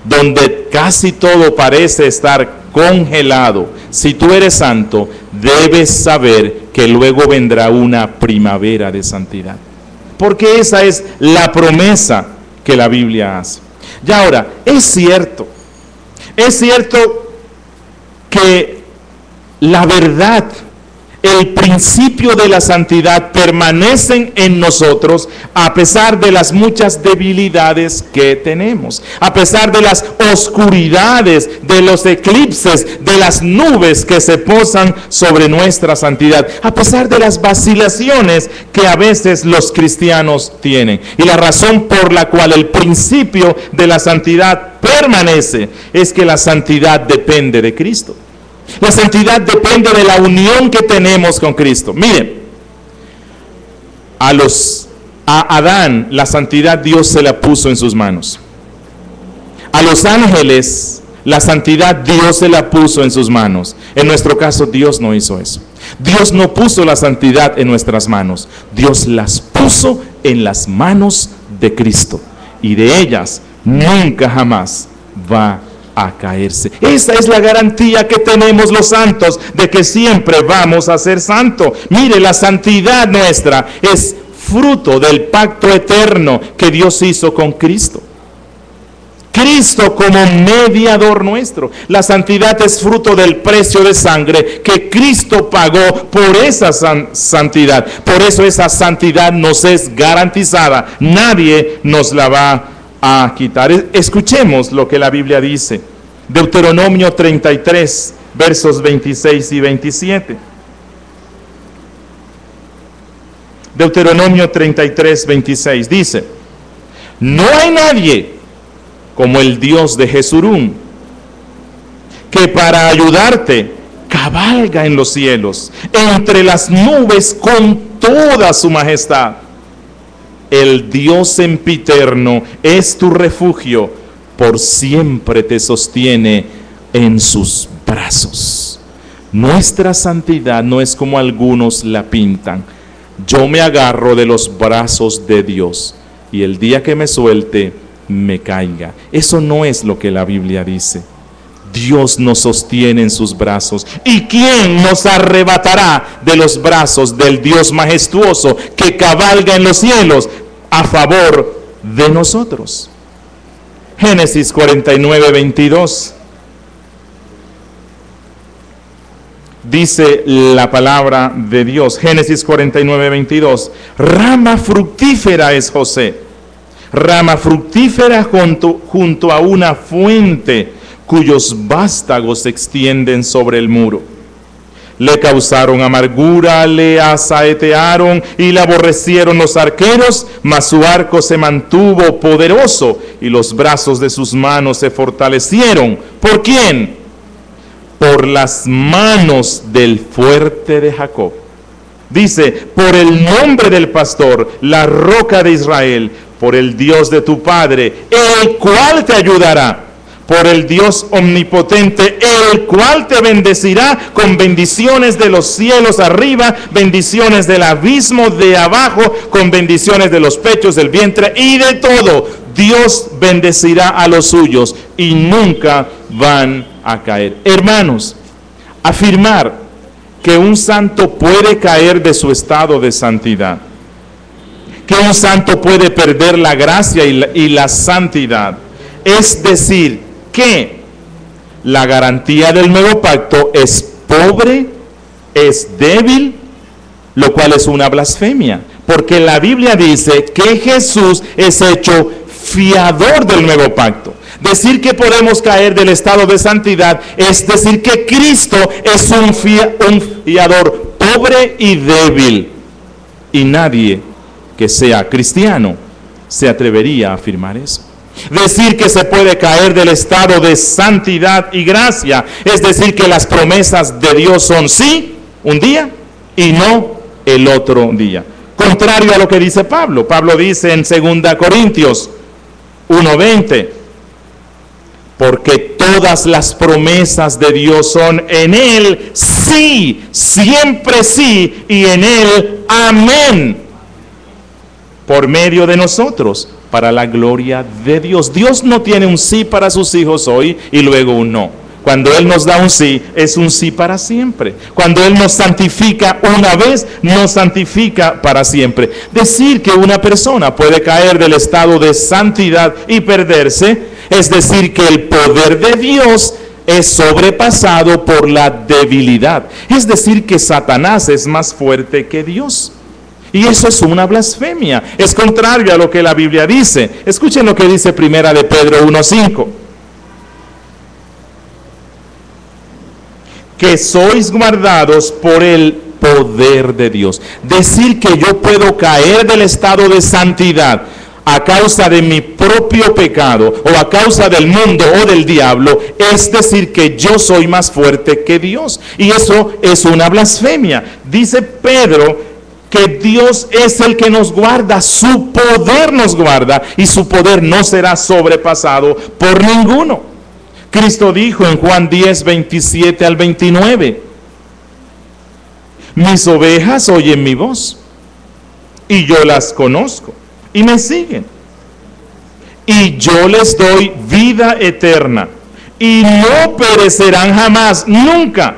donde casi todo parece estar congelado. Si tú eres santo, debes saber que luego vendrá una primavera de santidad. Porque esa es la promesa que la Biblia hace. Y ahora, es cierto, es cierto que la verdad el principio de la santidad permanecen en nosotros a pesar de las muchas debilidades que tenemos, a pesar de las oscuridades, de los eclipses, de las nubes que se posan sobre nuestra santidad, a pesar de las vacilaciones que a veces los cristianos tienen. Y la razón por la cual el principio de la santidad permanece es que la santidad depende de Cristo. La santidad depende de la unión que tenemos con Cristo. Miren, a los a Adán la santidad Dios se la puso en sus manos. A los ángeles la santidad Dios se la puso en sus manos. En nuestro caso Dios no hizo eso. Dios no puso la santidad en nuestras manos. Dios las puso en las manos de Cristo. Y de ellas nunca jamás va a caerse. Esa es la garantía que tenemos los santos de que siempre vamos a ser santos. Mire, la santidad nuestra es fruto del pacto eterno que Dios hizo con Cristo. Cristo como mediador nuestro. La santidad es fruto del precio de sangre que Cristo pagó por esa santidad. Por eso esa santidad nos es garantizada. Nadie nos la va a quitar. Escuchemos lo que la Biblia dice. Deuteronomio 33, versos 26 y 27. Deuteronomio 33, 26 dice, no hay nadie como el Dios de Jesurún, que para ayudarte cabalga en los cielos, entre las nubes con toda su majestad. El Dios sempiterno es tu refugio, por siempre te sostiene en sus brazos. Nuestra santidad no es como algunos la pintan. Yo me agarro de los brazos de Dios y el día que me suelte, me caiga. Eso no es lo que la Biblia dice. Dios nos sostiene en sus brazos. ¿Y quién nos arrebatará de los brazos del Dios majestuoso que cabalga en los cielos a favor de nosotros? Génesis 49, 22. Dice la palabra de Dios, Génesis 49, 22, rama fructífera es José rama fructífera junto, junto a una fuente cuyos vástagos se extienden sobre el muro. Le causaron amargura, le asaetearon y le aborrecieron los arqueros, mas su arco se mantuvo poderoso y los brazos de sus manos se fortalecieron. ¿Por quién? Por las manos del fuerte de Jacob. Dice, por el nombre del pastor, la roca de Israel, por el Dios de tu Padre, el cual te ayudará, por el Dios omnipotente, el cual te bendecirá con bendiciones de los cielos arriba, bendiciones del abismo de abajo, con bendiciones de los pechos, del vientre y de todo. Dios bendecirá a los suyos y nunca van a caer. Hermanos, afirmar que un santo puede caer de su estado de santidad que un santo puede perder la gracia y la, santidad. Es decir, que la garantía del nuevo pacto es pobre, es débil, lo cual es una blasfemia. Porque la Biblia dice que Jesús es hecho fiador del nuevo pacto. Decir que podemos caer del estado de santidad es decir que Cristo es un, fiador pobre y débil. Y nadie que sea cristiano se atrevería a afirmar eso. Decir que se puede caer del estado de santidad y gracia, es decir, que las promesas de Dios son sí un día y no el otro día. Contrario a lo que dice Pablo. Pablo dice en 2 Corintios 1:20, porque todas las promesas de Dios son en Él sí, siempre sí, y en Él amén por medio de nosotros para la gloria de Dios. Dios no tiene un sí para sus hijos hoy y luego un no. Cuando Él nos da un sí, es un sí para siempre. Cuando Él nos santifica una vez, nos santifica para siempre. Decir que una persona puede caer del estado de santidad y perderse, es decir, que el poder de Dios es sobrepasado por la debilidad. Es decir, que Satanás es más fuerte que Dios. Y eso es una blasfemia. Es contrario a lo que la Biblia dice. Escuchen lo que dice Primera de Pedro 1.5. Que sois guardados por el poder de Dios. Decir que yo puedo caer del estado de santidad a causa de mi propio pecado o a causa del mundo o del diablo, es decir que yo soy más fuerte que Dios. Y eso es una blasfemia. Dice Pedro que Dios es el que nos guarda, su poder nos guarda y su poder no será sobrepasado por ninguno. Cristo dijo en Juan 10, 27 al 29, mis ovejas oyen mi voz y yo las conozco y me siguen. Y yo les doy vida eterna y no perecerán jamás, nunca.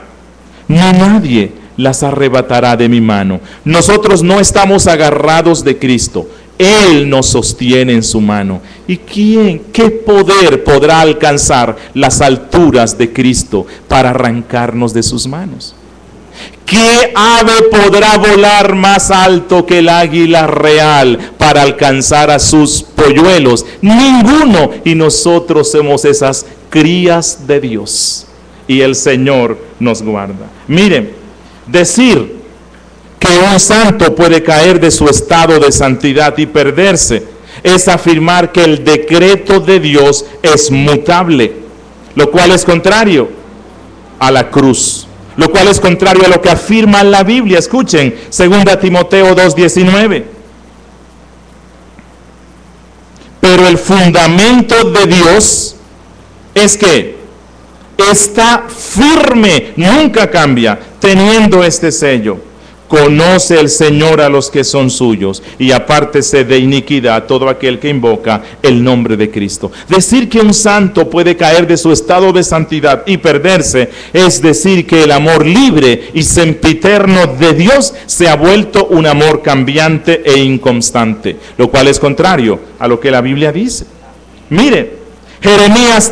Ni nadie las arrebatará de mi mano. Nosotros no estamos agarrados de Cristo. Él nos sostiene en su mano. ¿Y quién, qué poder podrá alcanzar las alturas de Cristo para arrancarnos de sus manos? ¿Qué ave podrá volar más alto que el águila real para alcanzar a sus polluelos? Ninguno. Y nosotros somos esas crías de Dios. Y el Señor nos guarda. Miren, decir que un santo puede caer de su estado de santidad y perderse es afirmar que el decreto de Dios es mutable, lo cual es contrario a la cruz lo cual es contrario a lo que afirma la Biblia. Escuchen, 2 Timoteo 2:19. Pero el fundamento de Dios es que está firme, nunca cambia, teniendo este sello Conoce el Señor a los que son suyos y apártese de iniquidad todo aquel que invoca el nombre de Cristo. Decir que un santo puede caer de su estado de santidad y perderse es decir que el amor libre y sempiterno de Dios se ha vuelto un amor cambiante e inconstante, lo cual es contrario a lo que la Biblia dice. Mire, Jeremías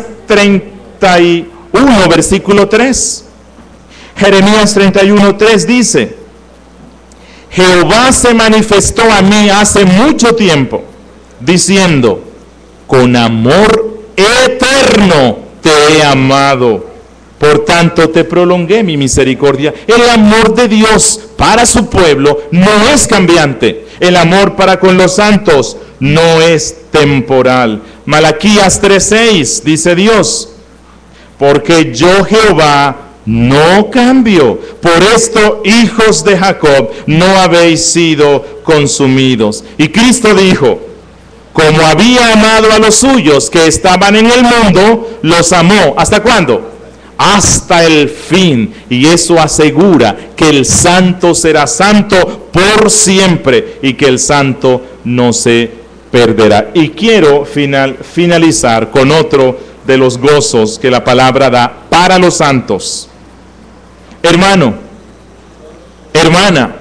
31, versículo 3. Jeremías 31, 3 dice, Jehová se manifestó a mí hace mucho tiempo, diciendo, con amor eterno te he amado. Por tanto te prolongué mi misericordia. El amor de Dios para su pueblo no es cambiante. El amor para con los santos no es temporal. Malaquías 3:6 dice Dios, porque yo Jehová no cambio. Por esto, hijos de Jacob, no habéis sido consumidos. Y Cristo dijo, como había amado a los suyos que estaban en el mundo, los amó. ¿Hasta cuándo? Hasta el fin. Y eso asegura que el santo será santo por siempre y que el santo no se perderá. Y quiero final, finalizar con otro de los gozos que la palabra da para los santos. Hermano, hermana,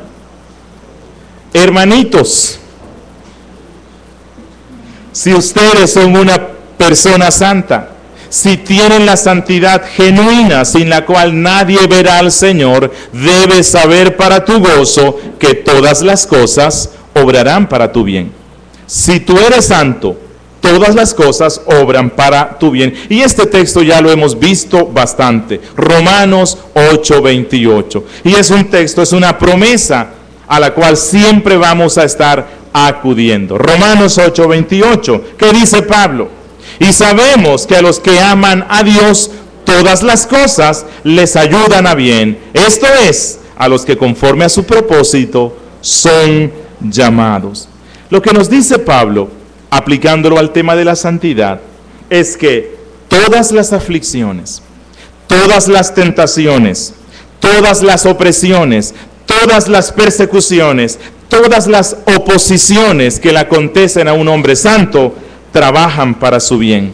hermanitos, si ustedes son una persona santa, si tienen la santidad genuina sin la cual nadie verá al Señor, debes saber para tu gozo que todas las cosas obrarán para tu bien. Si tú eres santo, todas las cosas obran para tu bien. Y este texto ya lo hemos visto bastante. Romanos 8:28. Y es un texto, es una promesa a la cual siempre vamos a estar acudiendo. Romanos 8:28. ¿Qué dice Pablo? Y sabemos que a los que aman a Dios, todas las cosas les ayudan a bien. Esto es, a los que conforme a su propósito son llamados. Lo que nos dice Pablo aplicándolo al tema de la santidad, es que todas las aflicciones, todas las tentaciones, todas las opresiones, todas las persecuciones, todas las oposiciones que le acontecen a un hombre santo, trabajan para su bien.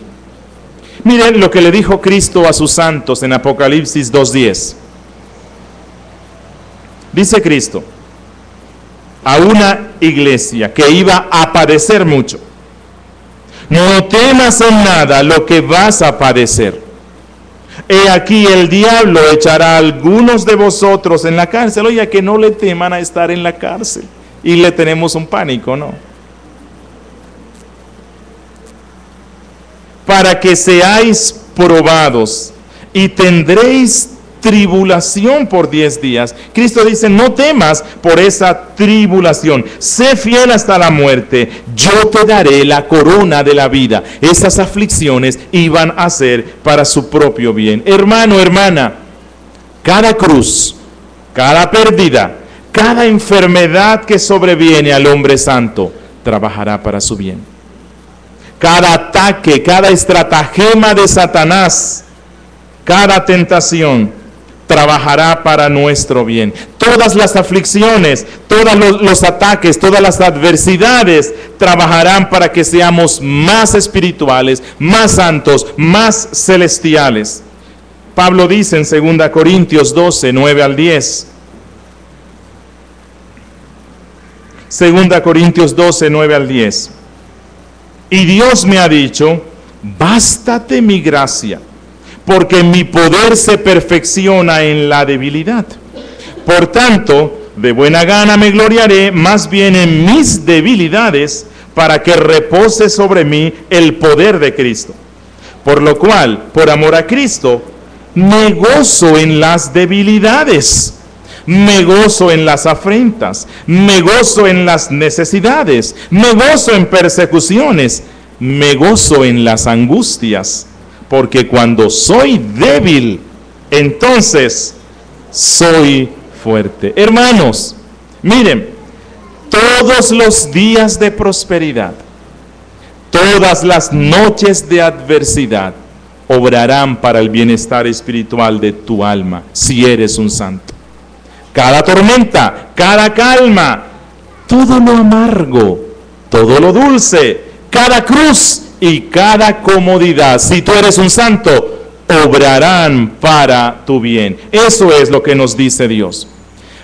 Miren lo que le dijo Cristo a sus santos en Apocalipsis 2.10. Dice Cristo a una iglesia que iba a padecer mucho no temas en nada lo que vas a padecer. He aquí el diablo echará a algunos de vosotros en la cárcel. Oye, que no le teman a estar en la cárcel. Y le tenemos un pánico, ¿no? Para que seáis probados y tendréis tribulación por diez días. Cristo dice, no temas por esa tribulación, sé fiel hasta la muerte, yo te daré la corona de la vida. Esas aflicciones iban a ser para su propio bien. Hermano, hermana, cada cruz, cada pérdida, cada enfermedad que sobreviene al hombre santo, trabajará para su bien. Cada ataque, cada estratagema de Satanás, cada tentación, trabajará para nuestro bien. Todas las aflicciones, todos los, ataques, todas las adversidades trabajarán para que seamos más espirituales, más santos, más celestiales. Pablo dice en 2 Corintios 12, 9 al 10. 2 Corintios 12, 9 al 10. Y Dios me ha dicho, bástate mi gracia, porque mi poder se perfecciona en la debilidad. Por tanto, de buena gana me gloriaré más bien en mis debilidades, para que repose sobre mí el poder de Cristo. Por lo cual, por amor a Cristo, me gozo en las debilidades me gozo en las afrentas, me gozo en las necesidades, me gozo en persecuciones, me gozo en las angustias, porque cuando soy débil, entonces soy fuerte. Hermanos, miren, todos los días de prosperidad, todas las noches de adversidad, obrarán para el bienestar espiritual de tu alma, si eres un santo cada tormenta, cada calma, todo lo amargo, todo lo dulce, cada cruz y cada comodidad, si tú eres un santo, obrarán para tu bien. Eso es lo que nos dice Dios.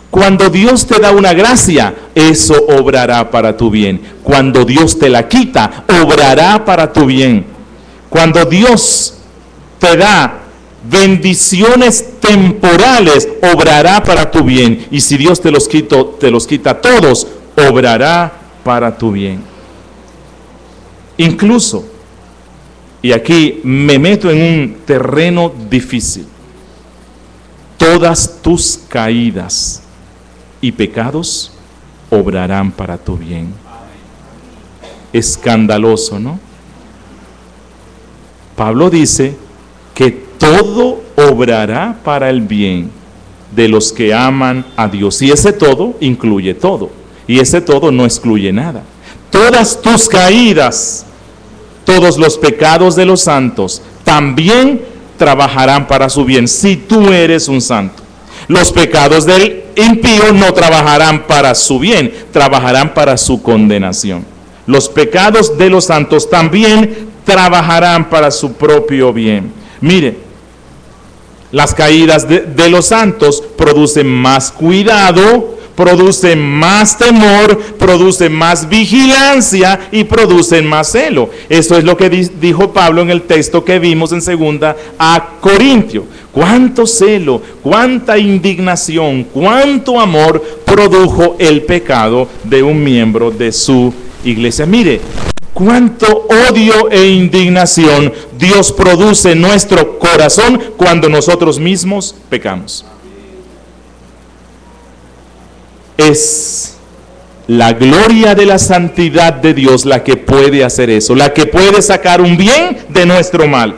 Cuando Dios te da una gracia, eso obrará para tu bien. Cuando Dios te la quita, obrará para tu bien. Cuando Dios te da bendiciones temporales obrará para tu bien. Y si Dios te los, quito, te los quita todos, obrará para tu bien. Incluso, y aquí me meto en un terreno difícil, todas tus caídas y pecados obrarán para tu bien. Escandaloso, ¿no? Pablo dice que todo obrará para el bien de los que aman a Dios. Y ese todo incluye todo. Y ese todo no excluye nada. Todas tus caídas, todos los pecados de los santos, también trabajarán para su bien si tú eres un santo. Los pecados del impío no trabajarán para su bien, trabajarán para su condenación. Los pecados de los santos también trabajarán para su propio bien. Mire, las caídas de, los santos producen más cuidado, producen más temor, producen más vigilancia y producen más celo. Eso es lo que dijo Pablo en el texto que vimos en segunda a Corintio. Cuánto celo, cuánta indignación, cuánto amor produjo el pecado de un miembro de su iglesia. Mire, cuánto odio e indignación Dios produce en nuestro corazón cuando nosotros mismos pecamos. Es la gloria de la santidad de Dios la que puede hacer eso, la que puede sacar un bien de nuestro mal,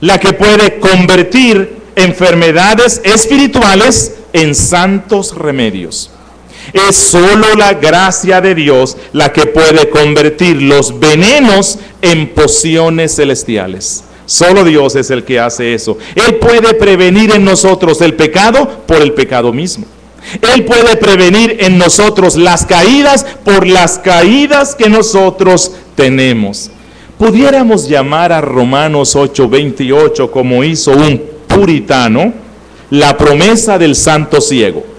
la que puede convertir enfermedades espirituales en santos remedios. Es solo la gracia de Dios la que puede convertir los venenos en pociones celestiales. Solo Dios es el que hace eso. Él puede prevenir en nosotros el pecado por el pecado mismo. Él puede prevenir en nosotros las caídas por las caídas que nosotros tenemos. Pudiéramos llamar a Romanos 8:28 como hizo un puritano la promesa del santo ciego.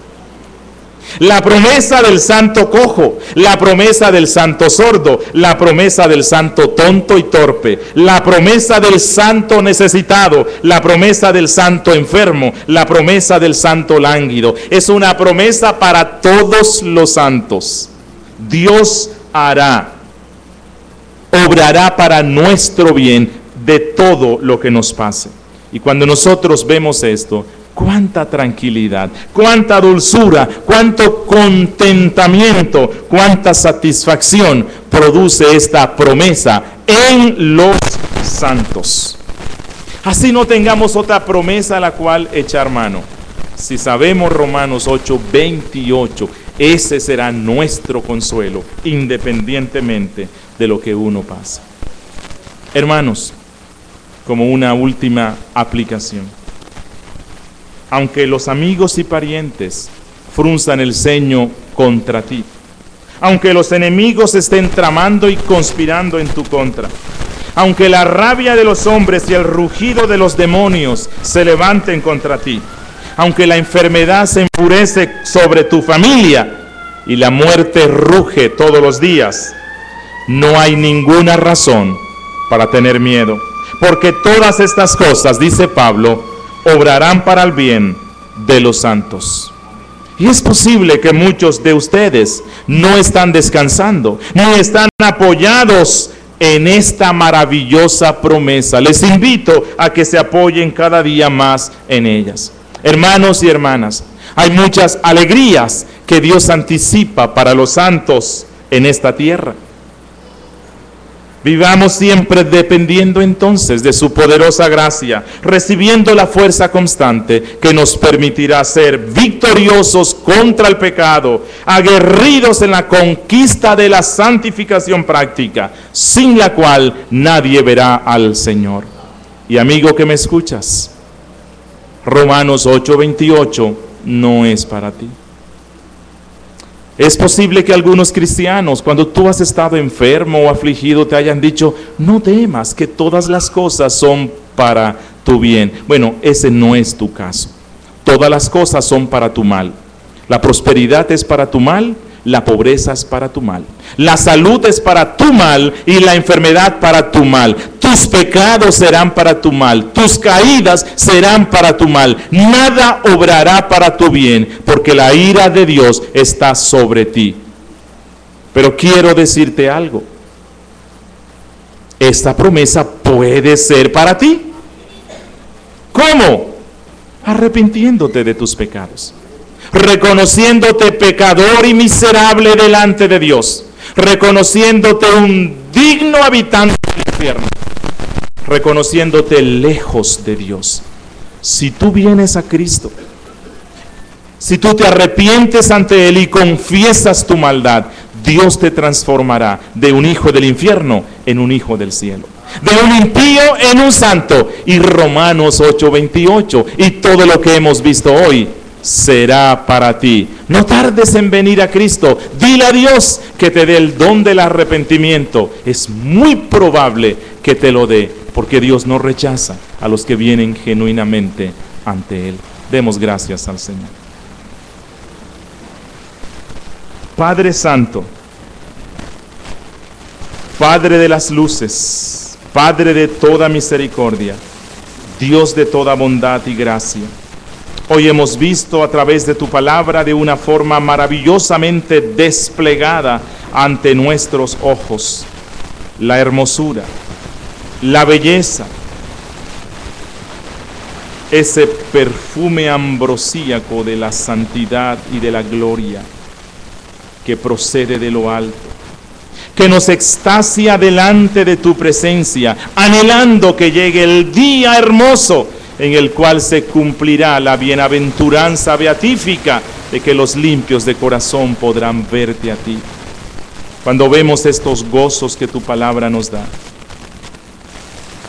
La promesa del santo cojo, la promesa del santo sordo, la promesa del santo tonto y torpe, la promesa del santo necesitado, la promesa del santo enfermo, la promesa del santo lánguido. Es una promesa para todos los santos. Dios hará, obrará para nuestro bien de todo lo que nos pase. Y cuando nosotros vemos esto, cuánta tranquilidad, cuánta dulzura, cuánto contentamiento, cuánta satisfacción produce esta promesa en los santos. Así no tengamos otra promesa a la cual echar mano. Si sabemos Romanos 8, 28, ese será nuestro consuelo, independientemente de lo que uno pasa. Hermanos, como una última aplicación aunque los amigos y parientes frunzan el ceño contra ti, aunque los enemigos estén tramando y conspirando en tu contra, aunque la rabia de los hombres y el rugido de los demonios se levanten contra ti, aunque la enfermedad se enfurece sobre tu familia y la muerte ruge todos los días, no hay ninguna razón para tener miedo, porque todas estas cosas, dice Pablo, obrarán para el bien de los santos. Y es posible que muchos de ustedes no están descansando, ni están apoyados en esta maravillosa promesa. Les invito a que se apoyen cada día más en ellas. Hermanos y hermanas, hay muchas alegrías que Dios anticipa para los santos en esta tierra. Vivamos siempre dependiendo entonces de su poderosa gracia, recibiendo la fuerza constante que nos permitirá ser victoriosos contra el pecado, aguerridos en la conquista de la santificación práctica, sin la cual nadie verá al Señor. Y amigo que me escuchas, Romanos 8:28 no es para ti. Es posible que algunos cristianos, cuando tú has estado enfermo o afligido, te hayan dicho, no temas, que todas las cosas son para tu bien. Bueno, ese no es tu caso. Todas las cosas son para tu mal. La prosperidad es para tu mal, la pobreza es para tu mal. La salud es para tu mal y la enfermedad para tu mal. Tus pecados serán para tu mal, tus caídas serán para tu mal. Nada obrará para tu bien, porque la ira de Dios está sobre ti. Pero quiero decirte algo. Esta promesa puede ser para ti. ¿Cómo? Arrepintiéndote de tus pecados. Reconociéndote pecador y miserable delante de Dios. Reconociéndote un digno habitante del infierno reconociéndote lejos de Dios. Si tú vienes a Cristo, si tú te arrepientes ante Él y confiesas tu maldad, Dios te transformará de un hijo del infierno en un hijo del cielo. De un impío en un santo. Y Romanos 8:28. Y todo lo que hemos visto hoy será para ti. No tardes en venir a Cristo. Dile a Dios que te dé el don del arrepentimiento. Es muy probable que te lo dé porque Dios no rechaza a los que vienen genuinamente ante Él. Demos gracias al Señor. Padre Santo, Padre de las luces, Padre de toda misericordia, Dios de toda bondad y gracia. Hoy hemos visto a través de tu palabra de una forma maravillosamente desplegada ante nuestros ojos la hermosura, la belleza, ese perfume ambrosíaco de la santidad y de la gloria que procede de lo alto, que nos extasia delante de tu presencia, anhelando que llegue el día hermoso en el cual se cumplirá la bienaventuranza beatífica de que los limpios de corazón podrán verte a ti. Cuando vemos estos gozos que tu palabra nos da,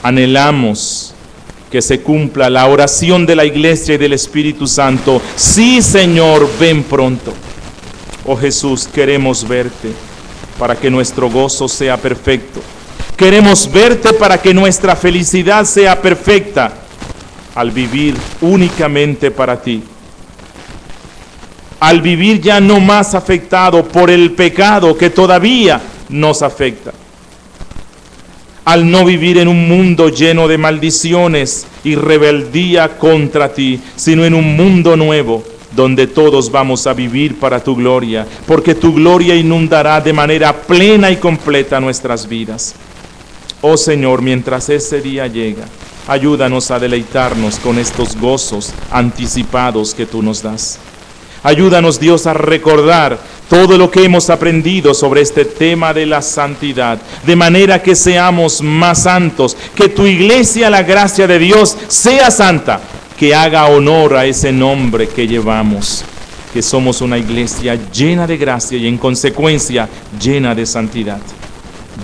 anhelamos que se cumpla la oración de la iglesia y del Espíritu Santo. Sí, Señor, ven pronto. Oh Jesús, queremos verte para que nuestro gozo sea perfecto. Queremos verte para que nuestra felicidad sea perfecta al vivir únicamente para ti. Al vivir ya no más afectado por el pecado que todavía nos afecta al no vivir en un mundo lleno de maldiciones y rebeldía contra ti, sino en un mundo nuevo donde todos vamos a vivir para tu gloria, porque tu gloria inundará de manera plena y completa nuestras vidas. Oh Señor, mientras ese día llega, ayúdanos a deleitarnos con estos gozos anticipados que tú nos das. Ayúdanos Dios a recordar todo lo que hemos aprendido sobre este tema de la santidad, de manera que seamos más santos, que tu iglesia, la gracia de Dios, sea santa, que haga honor a ese nombre que llevamos, que somos una iglesia llena de gracia y en consecuencia llena de santidad,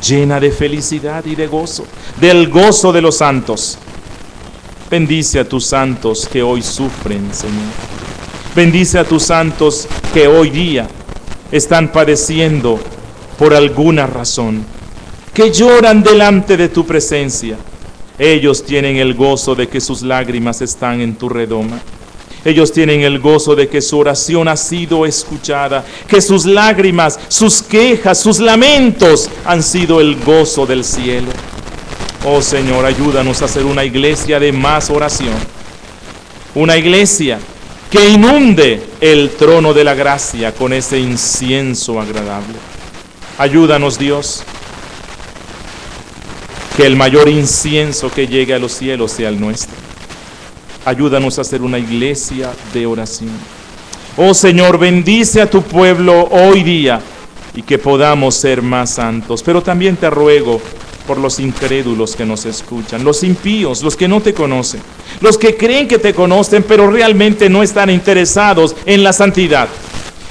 llena de felicidad y de gozo, del gozo de los santos Bendice a tus santos que hoy sufren, Señor. Bendice a tus santos que hoy día están padeciendo por alguna razón, que lloran delante de tu presencia. Ellos tienen el gozo de que sus lágrimas están en tu redoma. Ellos tienen el gozo de que su oración ha sido escuchada, que sus lágrimas, sus quejas, sus lamentos han sido el gozo del cielo. Oh Señor, ayúdanos a hacer una iglesia de más oración. Una iglesia que inunde el trono de la gracia con ese incienso agradable. Ayúdanos Dios, que el mayor incienso que llegue a los cielos sea el nuestro. Ayúdanos a hacer una iglesia de oración. Oh Señor, bendice a tu pueblo hoy día y que podamos ser más santos. Pero también te ruego por los incrédulos que nos escuchan, los impíos, los que no te conocen, los que creen que te conocen pero realmente no están interesados en la santidad.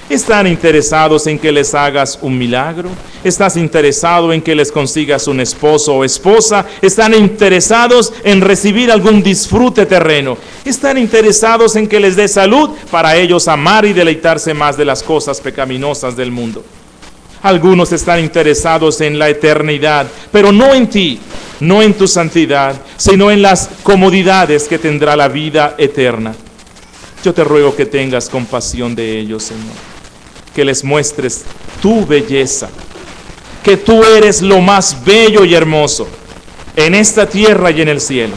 ¿Están interesados en que les hagas un milagro? ¿Estás interesado en que les consigas un esposo o esposa? ¿Están interesados en recibir algún disfrute terreno? ¿Están interesados en que les dé salud para ellos amar y deleitarse más de las cosas pecaminosas del mundo? Algunos están interesados en la eternidad, pero no en ti, no en tu santidad, sino en las comodidades que tendrá la vida eterna. Yo te ruego que tengas compasión de ellos, Señor, que les muestres tu belleza, que tú eres lo más bello y hermoso en esta tierra y en el cielo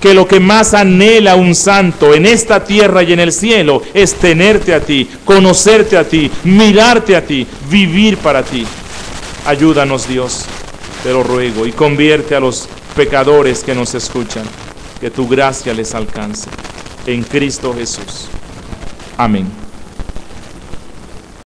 que lo que más anhela un santo en esta tierra y en el cielo es tenerte a ti, conocerte a ti, mirarte a ti, vivir para ti. Ayúdanos Dios, te lo ruego, y convierte a los pecadores que nos escuchan, que tu gracia les alcance. En Cristo Jesús. Amén.